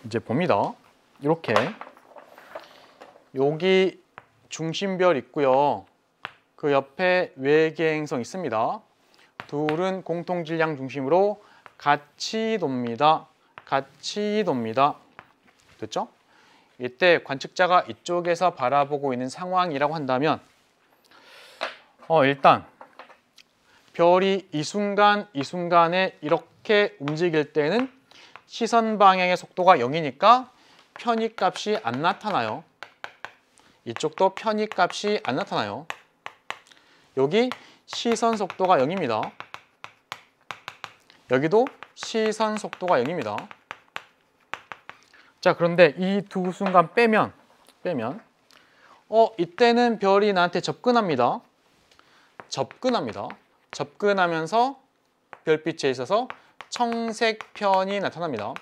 이제 봅니다. 이렇게 여기 중심별 있고요. 그 옆에 외계 행성 있습니다. 둘은 공통 질량 중심으로 같이 돕니다. 같이 돕니다. 됐죠? 이때 관측자가 이쪽에서 바라보고 있는 상황이라고 한다면 어, 일단 별이 이 순간 이 순간에 이렇게 움직일 때는 시선 방향의 속도가 0이니까 편입값이 안 나타나요. 이쪽도 편입값이 안 나타나요. 여기 시선 속도가 0입니다. 여기도 시선 속도가 0입니다. 자, 그런데 이 두 순간 빼면 빼면 어, 이때는 별이 나한테 접근합니다. 접근합니다. 접근하면서 별빛에 있어서 청색 편이 나타납니다.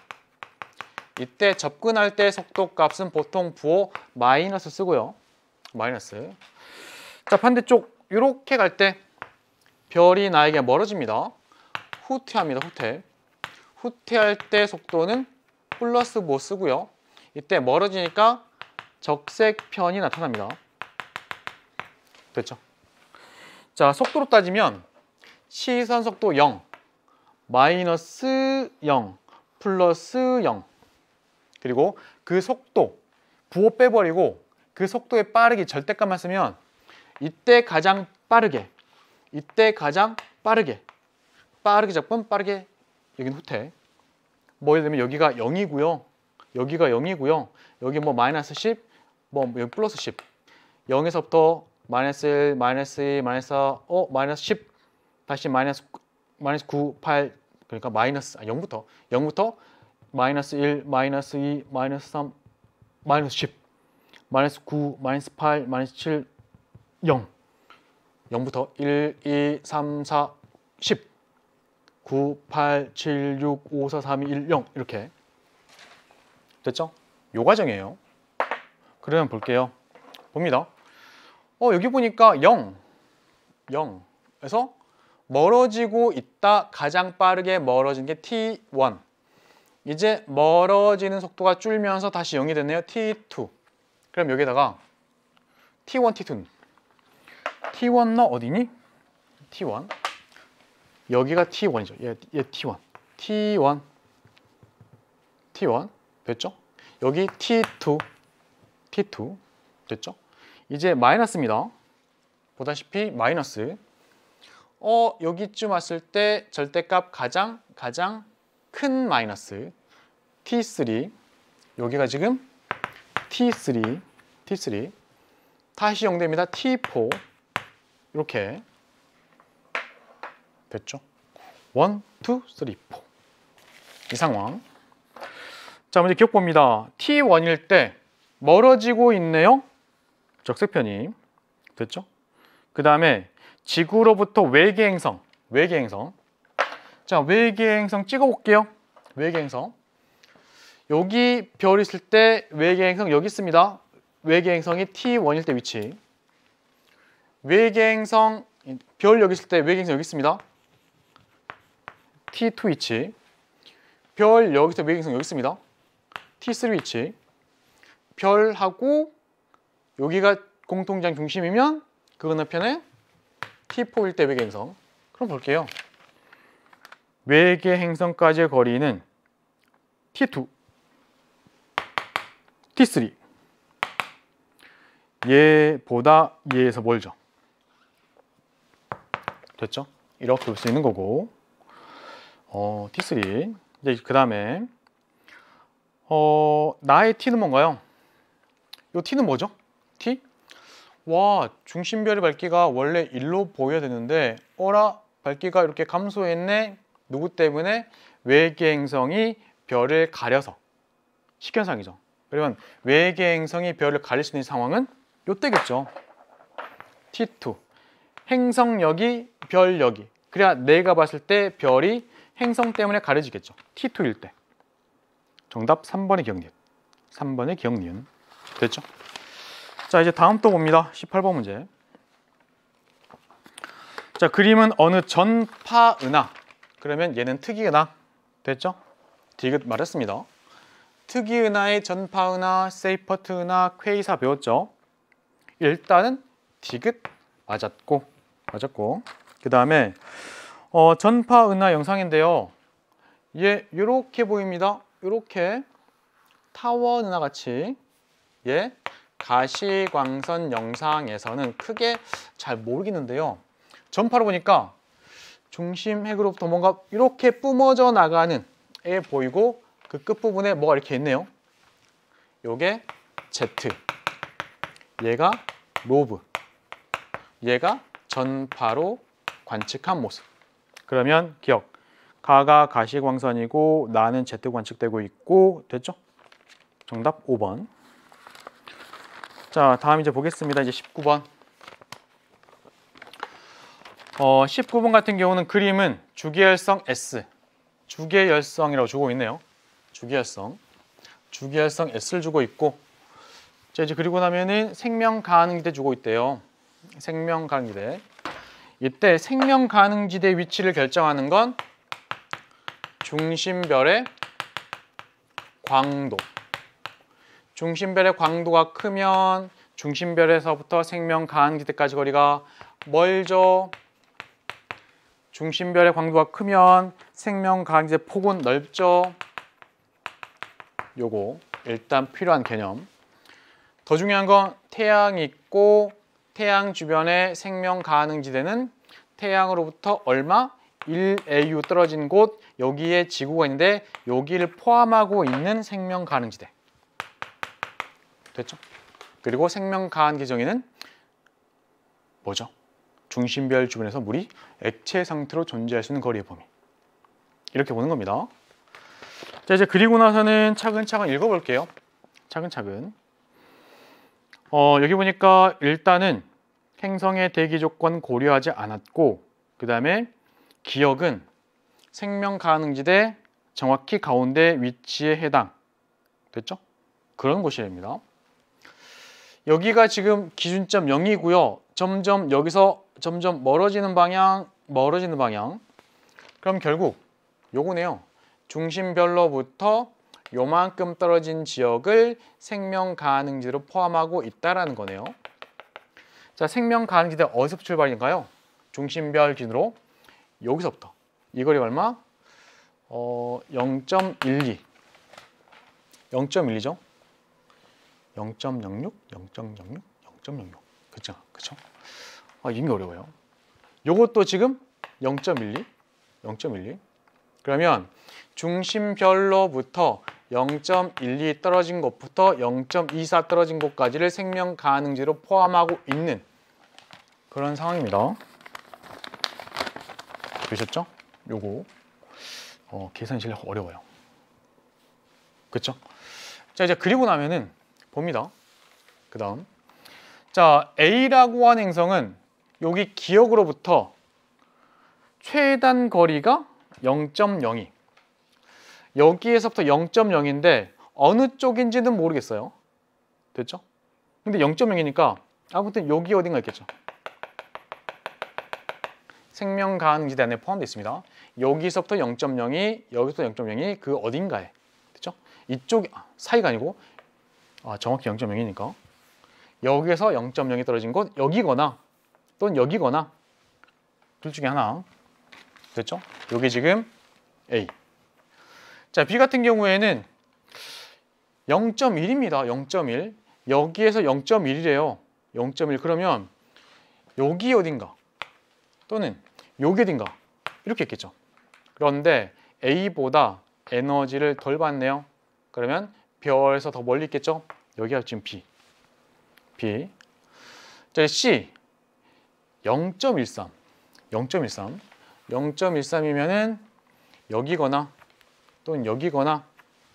이때 접근할 때 속도 값은 보통 부호 마이너스 쓰고요. 마이너스. 자, 반대쪽 이렇게 갈 때 별이 나에게 멀어집니다. 후퇴합니다. 후퇴. 후퇴할 때 속도는 플러스 뭐 쓰고요. 이때 멀어지니까 적색 편이 나타납니다. 됐죠? 자, 속도로 따지면 시선 속도 0, 마이너스 0, 플러스 0. 그리고 그 속도, 부호 빼버리고 그 속도에 빠르게 절대값만 쓰면 이때 가장 빠르게, 이때 가장 빠르게, 빠르게 잡으면 빠르게, 여기는 후퇴. 뭐 예를 들면 여기가 0이고요. 여기가 0이고요. 여기 뭐 마이너스 10, 뭐 여기 플러스 10. 0에서부터 마이너스 1, 마이너스 2, 마이너스 4, 어, 마이너스 10, 다시 마이너스, 구- 마이너스 9, 8, 그러니까 마이너스, 아, 0부터, 0부터 마이너스 1, 마이너스 2, 마이너스 3, 마이너스 10, 마이너스 9, 마이너스 8, 마이너스 7, 0. 0부터 1, 2, 3, 4, 10, 9, 8, 7, 6, 5, 4, 3, 2, 1, 0 이렇게 됐죠? 요 과정이에요. 그러면 볼게요. 봅니다. 어 여기 보니까 0, 0. 그래서 멀어지고 있다. 가장 빠르게 멀어진 게 T1. 이제 멀어지는 속도가 줄면서 다시 0이 됐네요. T2. 그럼 여기다가 T1, T2. T1 너 어디니? T1. 여기가 T1이죠. 얘, 얘 T1. T1. T1. 됐죠? 여기 T2. T2. 됐죠? 이제 마이너스입니다. 보다시피 마이너스. 어, 여기쯤 왔을 때 절대값 가장 가장 큰 마이너스 T3. 여기가 지금 T3. T3. 다시 0됩니다. T4. 이렇게 됐죠? 1, 2, 3, 4. 이 상황. 자, 먼저 기억 봅니다. T1일 때 멀어지고 있네요. 적색편이. 됐죠? 그 다음에 지구로부터 외계 행성. 외계 행성. 자, 외계 행성 찍어 볼게요. 외계 행성. 여기 별 있을 때 외계 행성 여기 있습니다. 외계 행성이 T1일 때 위치. 외계 행성 별 여기 있을 때 외계 행성 여기 있습니다. T2 위치. 별 여기서 외계 행성 여기 있습니다. T3 위치. 별하고 여기가 공통장 중심이면 그 건너편에 T4일 때 외계 행성. 그럼 볼게요. 외계 행성까지의 거리는 T2, T3. 얘보다 얘에서 멀죠. 됐죠? 이렇게 볼 수 있는 거고. 어, T3. 이제 그 다음에 어, 나의 T는 뭔가요? 이 T는 뭐죠? T? 와, 중심별의 밝기가 원래 1로 보여야 되는데 어라, 밝기가 이렇게 감소했네. 누구 때문에? 외계 행성이 별을 가려서. 식현상이죠. 그러면 외계 행성이 별을 가릴 수 있는 상황은 요때겠죠. T2. 행성 여기, 별 여기. 그래야 내가 봤을 때 별이 행성 때문에 가려지겠죠. T2일 때. 정답 3번의 기억니은. 3번의 기억니은. 됐죠? 자, 이제 다음 또 봅니다. 18번 문제. 자, 그림은 어느 전파은하. 그러면 얘는 특이은하. 됐죠? 디귿 말했습니다. 특이은하의 전파은하, 세이퍼트은하, 퀘이사 배웠죠? 일단은 디귿 맞았고 맞았고 그 다음에 어, 전파 은하 영상인데요. 얘 이렇게 보입니다. 이렇게 타워 은하 같이 예 가시광선 영상에서는 크게 잘 모르겠는데요. 전파로 보니까 중심 핵으로부터 뭔가 이렇게 뿜어져 나가는 애 보이고 그 끝부분에 뭐가 이렇게 있네요. 요게 Z 얘가 로브 얘가 전파로 관측한 모습. 그러면 기억. 가가 가시광선이고 나는 Z 관측되고 있고 됐죠? 정답 5번. 자 다음 이제 보겠습니다. 이제 19번. 어, 19번 같은 경우는 그림은 주기혈성 S. 주계열성이라고 주고 있네요. 주계열성. 주계열성 S를 주고 있고 자 이제 그리고 나면은 생명 가능지대 주고 있대요. 생명 가능지대. 이때 생명 가능지대 위치를 결정하는 건 중심별의 광도. 중심별의 광도가 크면 중심별에서부터 생명 가능지대까지 거리가 멀죠. 중심별의 광도가 크면 생명 가항지대 폭은 넓죠. 요거 일단 필요한 개념. 더 중요한 건 태양이 있고 태양 주변의 생명 가능 지대는 태양으로부터 얼마? 1AU 떨어진 곳 여기에 지구가 있는데 여기를 포함하고 있는 생명 가능 지대. 됐죠? 그리고 생명 가능지 정의는 뭐죠? 중심별 주변에서 물이 액체 상태로 존재할 수 있는 거리의 범위. 이렇게 보는 겁니다. 자 이제 그리고 나서는 차근차근 읽어볼게요. 차근차근. 어, 여기 보니까 일단은 행성의 대기 조건 고려하지 않았고 그 다음에 기억은 생명 가능지대 정확히 가운데 위치에 해당 됐죠? 그런 곳이랍니다. 여기가 지금 기준점 0이고요. 점점 여기서 점점 멀어지는 방향, 멀어지는 방향. 그럼 결국 요거네요. 중심별로부터 요만큼 떨어진 지역을 생명 가능지대로 포함하고 있다라는 거네요. 자, 생명 가능지대 어디서 출발인가요? 중심별 기준으로 여기서부터 이 거리가 얼마? 어, 0.12 0.1이죠? 0.06, 0.06, 0.06 그쵸? 그쵸? 아, 이미 어려워요. 요것도 지금 0.12, 0.12 그러면 중심별로부터 0.12 떨어진 곳부터 0.24 떨어진 곳까지를 생명 가능지로 포함하고 있는 그런 상황입니다. 되셨죠? 요거 어, 계산 실력 어려워요. 그렇죠? 자 이제 그리고 나면은 봅니다. 그 다음 자 A라고 하는 행성은 여기 기억으로부터 최단 거리가 0.02 여기에서부터 0.0인데 어느 쪽인지는 모르겠어요. 됐죠? 근데 0.0이니까 아무튼 여기 어딘가 있겠죠. 생명 가능지대 안에 포함되어 있습니다. 여기서부터 0.0이 여기서부터 0.0이 그 어딘가에 됐죠? 이쪽 아, 사이가 아니고 아, 정확히 0.0이니까 여기에서 0.0이 떨어진 곳 여기거나 또는 여기거나 둘 중에 하나 됐죠? 여기 지금 A 자 B 같은 경우에는 0.1입니다. 0.1 여기에서 0.1이래요. 0.1 그러면 여기 어딘가 또는 어딘가 이렇게 있겠죠. 그런데 A보다 에너지를 덜 받네요. 그러면 별에서 더 멀리 있겠죠. 여기가 지금 B. B. 자, C 0.13. 0.13. 0.13이면은 여기거나 또는 여기거나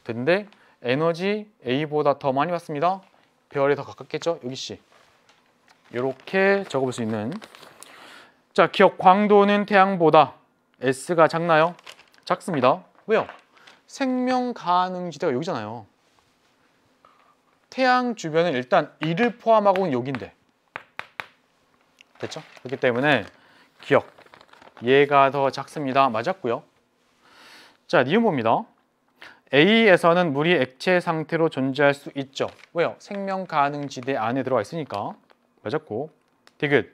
근데 에너지 A보다 더 많이 받습니다. 별에 더 가깝겠죠? 여기 C. 이렇게 적어볼 수 있는 자, 기억 광도는 태양보다 S가 작나요? 작습니다. 왜요? 생명 가능 지대가 여기잖아요. 태양 주변은 일단 이를 포함하고는 여기인데 됐죠? 그렇기 때문에 기억 얘가 더 작습니다. 맞았고요. 자, 니은 봅니다. A에서는 물이 액체 상태로 존재할 수 있죠. 왜요? 생명 가능 지대 안에 들어가 있으니까. 맞았고. 디귿.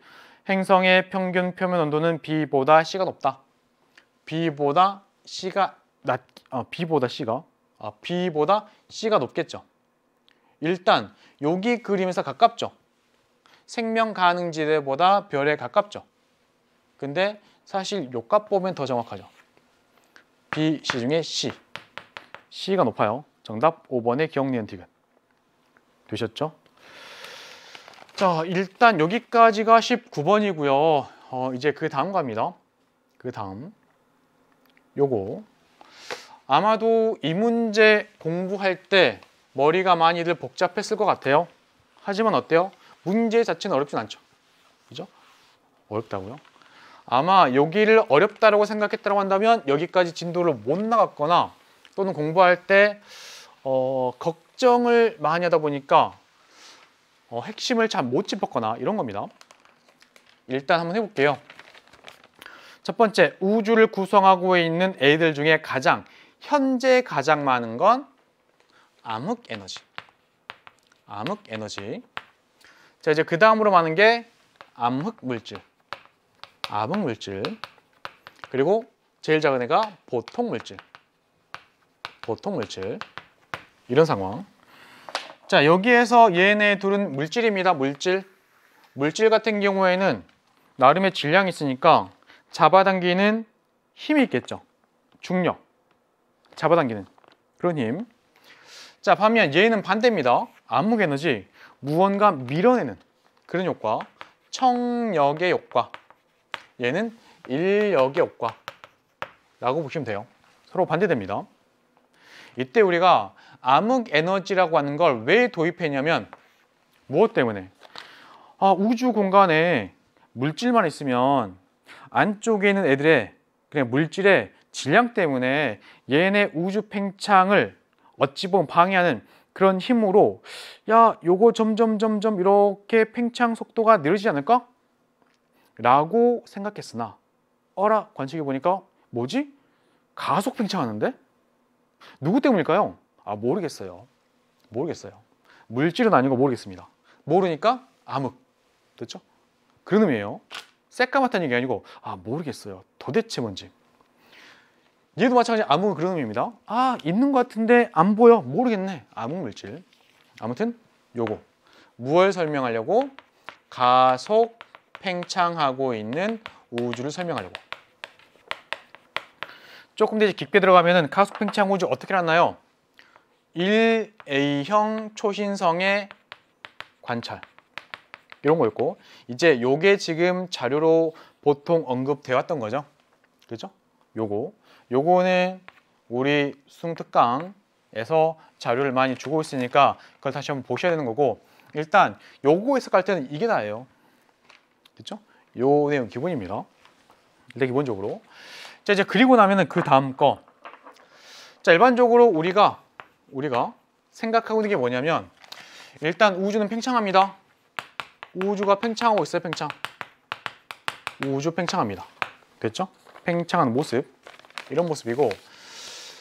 행성의 평균 표면 온도는 B보다 C가 높다. B보다 C가 낮, 아, B보다 C가, 아, B보다 C가 높겠죠. 일단 여기 그림에서 가깝죠. 생명 가능 지대보다 별에 가깝죠. 근데 사실 요값 보면 더 정확하죠. B, C 중에 C. C가 높아요. 정답 5번의 기억 니은 디귿. 되셨죠? 자, 일단 여기까지가 19번이고요. 어, 이제 그 다음 갑니다. 그 다음. 요거. 아마도 이 문제 공부할 때 머리가 많이들 복잡했을 것 같아요. 하지만 어때요? 문제 자체는 어렵진 않죠. 그죠? 어렵다고요? 아마 여기를 어렵다고 생각했다고 한다면 여기까지 진도를 못 나갔거나 또는 공부할 때 어, 걱정을 많이 하다 보니까 어, 핵심을 잘 못 짚었거나 이런 겁니다. 일단 한번 해볼게요. 첫 번째, 우주를 구성하고 있는 애들 중에 가장 현재 가장 많은 건 암흑 에너지. 암흑 에너지. 자, 이제 그 다음으로 많은 게 암흑 물질. 암흑 물질. 그리고 제일 작은 애가 보통 물질. 보통 물질. 이런 상황. 자, 여기에서 얘네 둘은 물질입니다. 물질. 물질 같은 경우에는 나름의 질량이 있으니까 잡아당기는 힘이 있겠죠. 중력. 잡아당기는 그런 힘. 자, 반면 얘는 반대입니다. 암흑 에너지, 무언가 밀어내는 그런 효과. 청력의 효과. 얘는 인력의 효과. 라고 보시면 돼요. 서로 반대됩니다. 이때 우리가 암흑 에너지라고 하는 걸 왜 도입했냐면 무엇 때문에? 아, 우주 공간에 물질만 있으면 안쪽에 있는 애들의 그냥 물질의 질량 때문에 얘네 우주 팽창을 어찌 보면 방해하는 그런 힘으로 야 요거 점점 점점 이렇게 팽창 속도가 느려지지 않을까? 라고 생각했으나 어라 관측해 보니까 뭐지? 가속 팽창하는데? 누구 때문일까요? 아 모르겠어요. 모르겠어요. 물질은 아니고 모르겠습니다. 모르니까 암흑. 됐죠? 그런 의미예요. 새까맣다는 얘기 아니고 아 모르겠어요. 도대체 뭔지. 얘도 마찬가지 암흑은 그런 의미입니다. 아 있는 것 같은데 안 보여. 모르겠네. 암흑 물질. 아무튼 요거. 무엇을 설명하려고? 가속 팽창하고 있는 우주를 설명하려고. 조금 더 깊게 들어가면은 가속 팽창 우주 어떻게 났나요? 1A형 초신성의 관찰 이런 거였고 이제 요게 지금 자료로 보통 언급되어 왔던 거죠. 그죠? 요거 요거는 우리 수특강에서 자료를 많이 주고 있으니까 그걸 다시 한번 보셔야 되는 거고 일단 요거 해석할 때는 이게 다예요. 그죠? 요 내용 기본입니다. 일단 기본적으로 자 이제 그리고 나면은 그 다음 거. 자 일반적으로 우리가 우리가 생각하고 있는 게 뭐냐면 일단 우주는 팽창합니다. 우주가 팽창하고 있어요, 팽창. 우주 팽창합니다. 됐죠? 팽창하는 모습. 이런 모습이고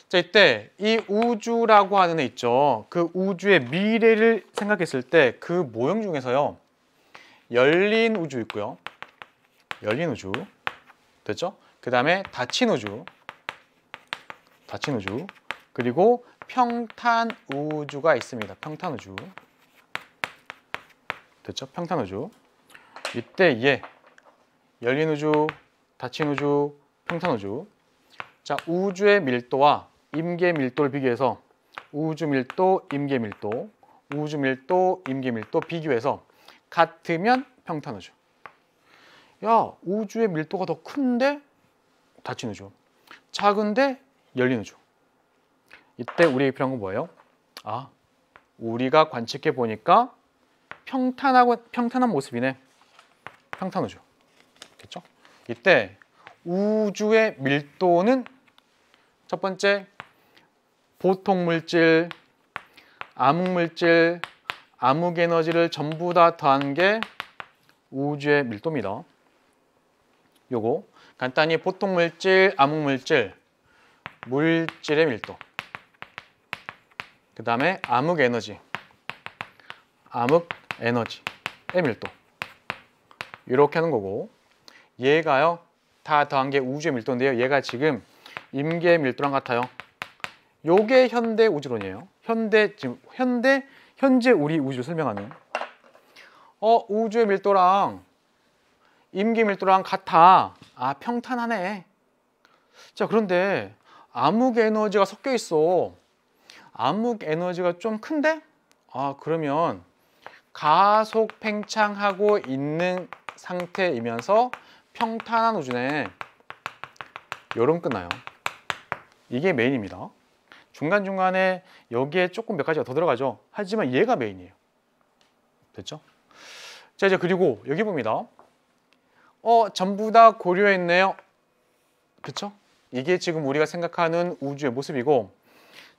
자 이때 이 우주라고 하는 애 있죠. 그 우주의 미래를 생각했을 때 그 모형 중에서요. 열린 우주 있고요. 열린 우주. 됐죠? 그 다음에 닫힌 우주. 닫힌 우주. 그리고 평탄 우주가 있습니다. 평탄 우주. 됐죠? 평탄 우주. 이때 얘 열린 우주, 닫힌 우주, 평탄 우주. 자, 우주의 밀도와 임계 밀도를 비교해서 우주 밀도, 임계 밀도, 우주 밀도, 임계 밀도 비교해서 같으면 평탄 우주. 야, 우주의 밀도가 더 큰데 닫힌 우주. 작은데 열린 우주. 이때 우리 필요한 건 뭐예요? 아, 우리가 관측해 보니까 평탄하고 평탄한 모습이네. 평탄 우주. 됐죠? 이때 우주의 밀도는 첫 번째 보통 물질, 암흑 물질, 암흑 에너지를 전부 다 더한 게 우주의 밀도입니다. 요거 간단히 보통 물질, 암흑 물질, 물질의 밀도. 그 다음에 암흑 에너지, 암흑 에너지의 밀도. 이렇게 하는 거고 얘가요 다 더한 게 우주의 밀도인데요. 얘가 지금 임계 밀도랑 같아요. 요게 현대 우주론이에요. 현대 지금 현대 현재 우리 우주 설명하는 어 우주의 밀도랑 임계 밀도랑 같아. 아 평탄하네. 자 그런데 암흑 에너지가 섞여 있어. 암흑 에너지가 좀 큰데? 아 그러면 가속 팽창하고 있는 상태이면서 평탄한 우주네. 요럼 끝나요. 이게 메인입니다. 중간중간에 여기에 조금 몇 가지가 더 들어가죠. 하지만 얘가 메인이에요. 됐죠? 자 이제 그리고 여기 봅니다. 어 전부 다 고려했네요. 그쵸? 이게 지금 우리가 생각하는 우주의 모습이고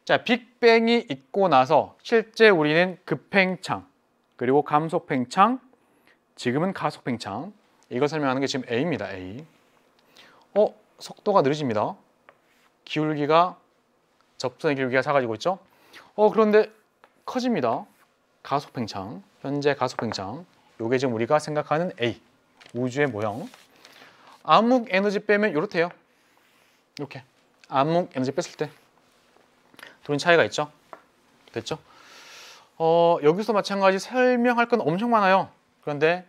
자 빅뱅이 있고 나서 실제 우리는 급팽창 그리고 감속팽창 지금은 가속팽창 이걸 설명하는 게 지금 A입니다. A. 어 속도가 느려집니다. 기울기가 접선의 기울기가 작아지고 있죠. 어 그런데 커집니다. 가속 팽창. 현재 가속 팽창. 요게 지금 우리가 생각하는 A. 우주의 모형. 암흑 에너지 빼면 이렇대요. 이렇게 암흑 에너지 뺐을 때 둘은 차이가 있죠. 됐죠? 어, 여기서 마찬가지 설명할 건 엄청 많아요. 그런데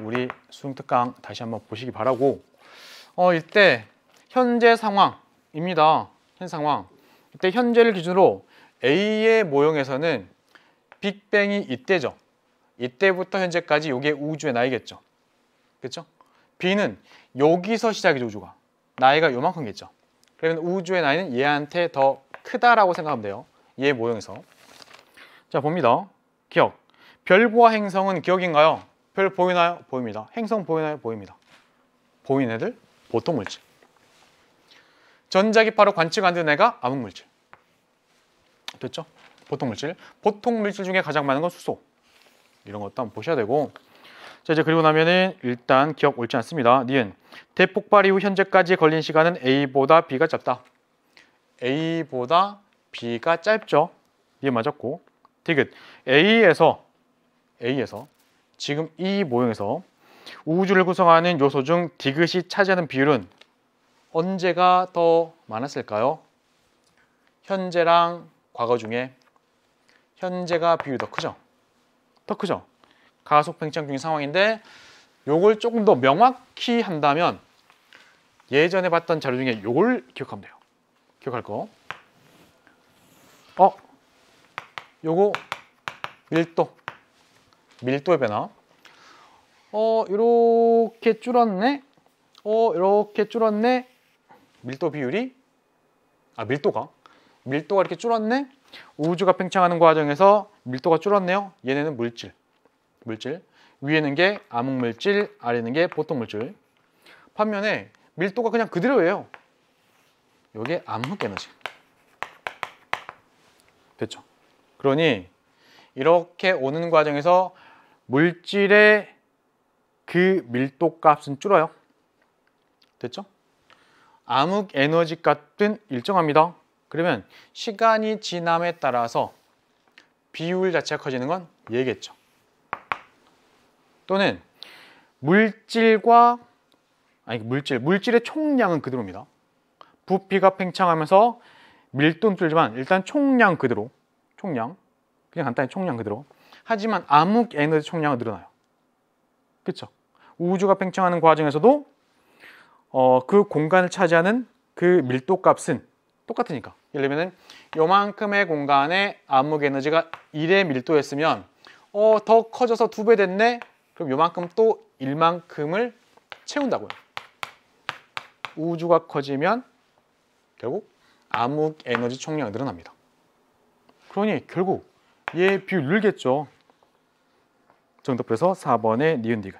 우리 수능 특강 다시 한번 보시기 바라고 어, 이때 현재 상황입니다. 현 상황. 이때 현재를 기준으로 A의 모형에서는 빅뱅이 이때죠. 이때부터 현재까지 이게 우주의 나이겠죠. 그렇죠? B는 여기서 시작이죠, 우주가. 나이가 요만큼겠죠. 그러면 우주의 나이는 얘한테 더 크다라고 생각하면 돼요. 얘 모형에서. 자, 봅니다. 기억. 별과 행성은 기억인가요? 별 보이나요? 보입니다. 행성 보이나요? 보입니다. 보이는 애들? 보통 물질. 전자기파로 관측 안 되는 애가 암흑 물질. 됐죠? 보통 물질. 보통 물질 중에 가장 많은 건 수소. 이런 것도 한번 보셔야 되고. 자, 이제 그리고 나면은 일단 기억 옳지 않습니다. 니은. 대폭발 이후 현재까지 걸린 시간은 A보다 B가 짧다. A보다 B가 짧죠. 니은 맞았고. 디귿. A에서 A에서 지금 이 모형에서 우주를 구성하는 요소 중 디귿이 차지하는 비율은 언제가 더 많았을까요? 현재랑 과거 중에 현재가 비율이 더 크죠? 더 크죠? 가속 팽창 중인 상황인데 요걸 조금 더 명확히 한다면 예전에 봤던 자료 중에 요걸 기억하면 돼요. 기억할 거. 어? 요거 밀도. 밀도의 변화. 어, 이렇게 줄었네. 어, 이렇게 줄었네. 밀도 비율이 아, 밀도가 밀도가 이렇게 줄었네. 우주가 팽창하는 과정에서 밀도가 줄었네요. 얘네는 물질. 물질. 위에는 게 암흑 물질, 아래는 게 보통 물질. 반면에 밀도가 그냥 그대로예요. 이게 암흑 에너지. 됐죠? 그러니 이렇게 오는 과정에서 물질의 그 밀도 값은 줄어요. 됐죠? 암흑 에너지 값은 일정합니다. 그러면 시간이 지남에 따라서 비율 자체가 커지는 건 얘겠죠. 또는 물질과 아니 물질 물질의 총량은 그대로입니다. 부피가 팽창하면서 밀도는 줄지만 일단 총량 그대로 총량. 그냥 간단히 총량 그대로. 하지만 암흑 에너지 총량은 늘어나요. 그렇죠? 우주가 팽창하는 과정에서도 어, 그 공간을 차지하는 그 밀도 값은 똑같으니까. 예를 들면 요만큼의 공간에 암흑 에너지가 1의 밀도였으면 어, 더 커져서 두 배 됐네? 그럼 요만큼 또 1만큼을 채운다고요. 우주가 커지면 결국 암흑 에너지 총량이 늘어납니다. 그러니 결국 얘 비율 늘겠죠. 정답 그래서 4번의 니은 디귿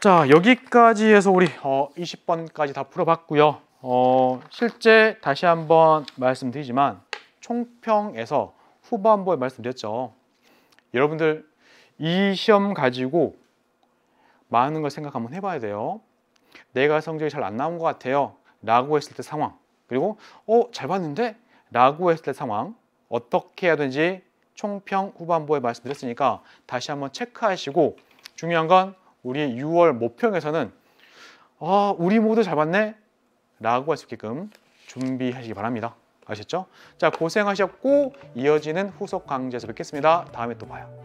자 여기까지 해서 우리 어, 20번까지 다 풀어봤고요. 어, 실제 다시 한번 말씀드리지만 총평에서 후반부에 말씀드렸죠. 여러분들 이 시험 가지고 많은 걸 생각 한번 해봐야 돼요. 내가 성적이 잘 안 나온 것 같아요 라고 했을 때 상황. 그리고 어 잘 봤는데? 라고 했을 때 상황. 어떻게 해야 되는지 총평 후반부에 말씀드렸으니까 다시 한번 체크하시고 중요한 건 우리 6월 모평에서는 아 우리 모두 잘 봤네? 라고 할 수 있게끔 준비하시기 바랍니다. 아셨죠? 자 고생하셨고 이어지는 후속 강좌에서 뵙겠습니다. 다음에 또 봐요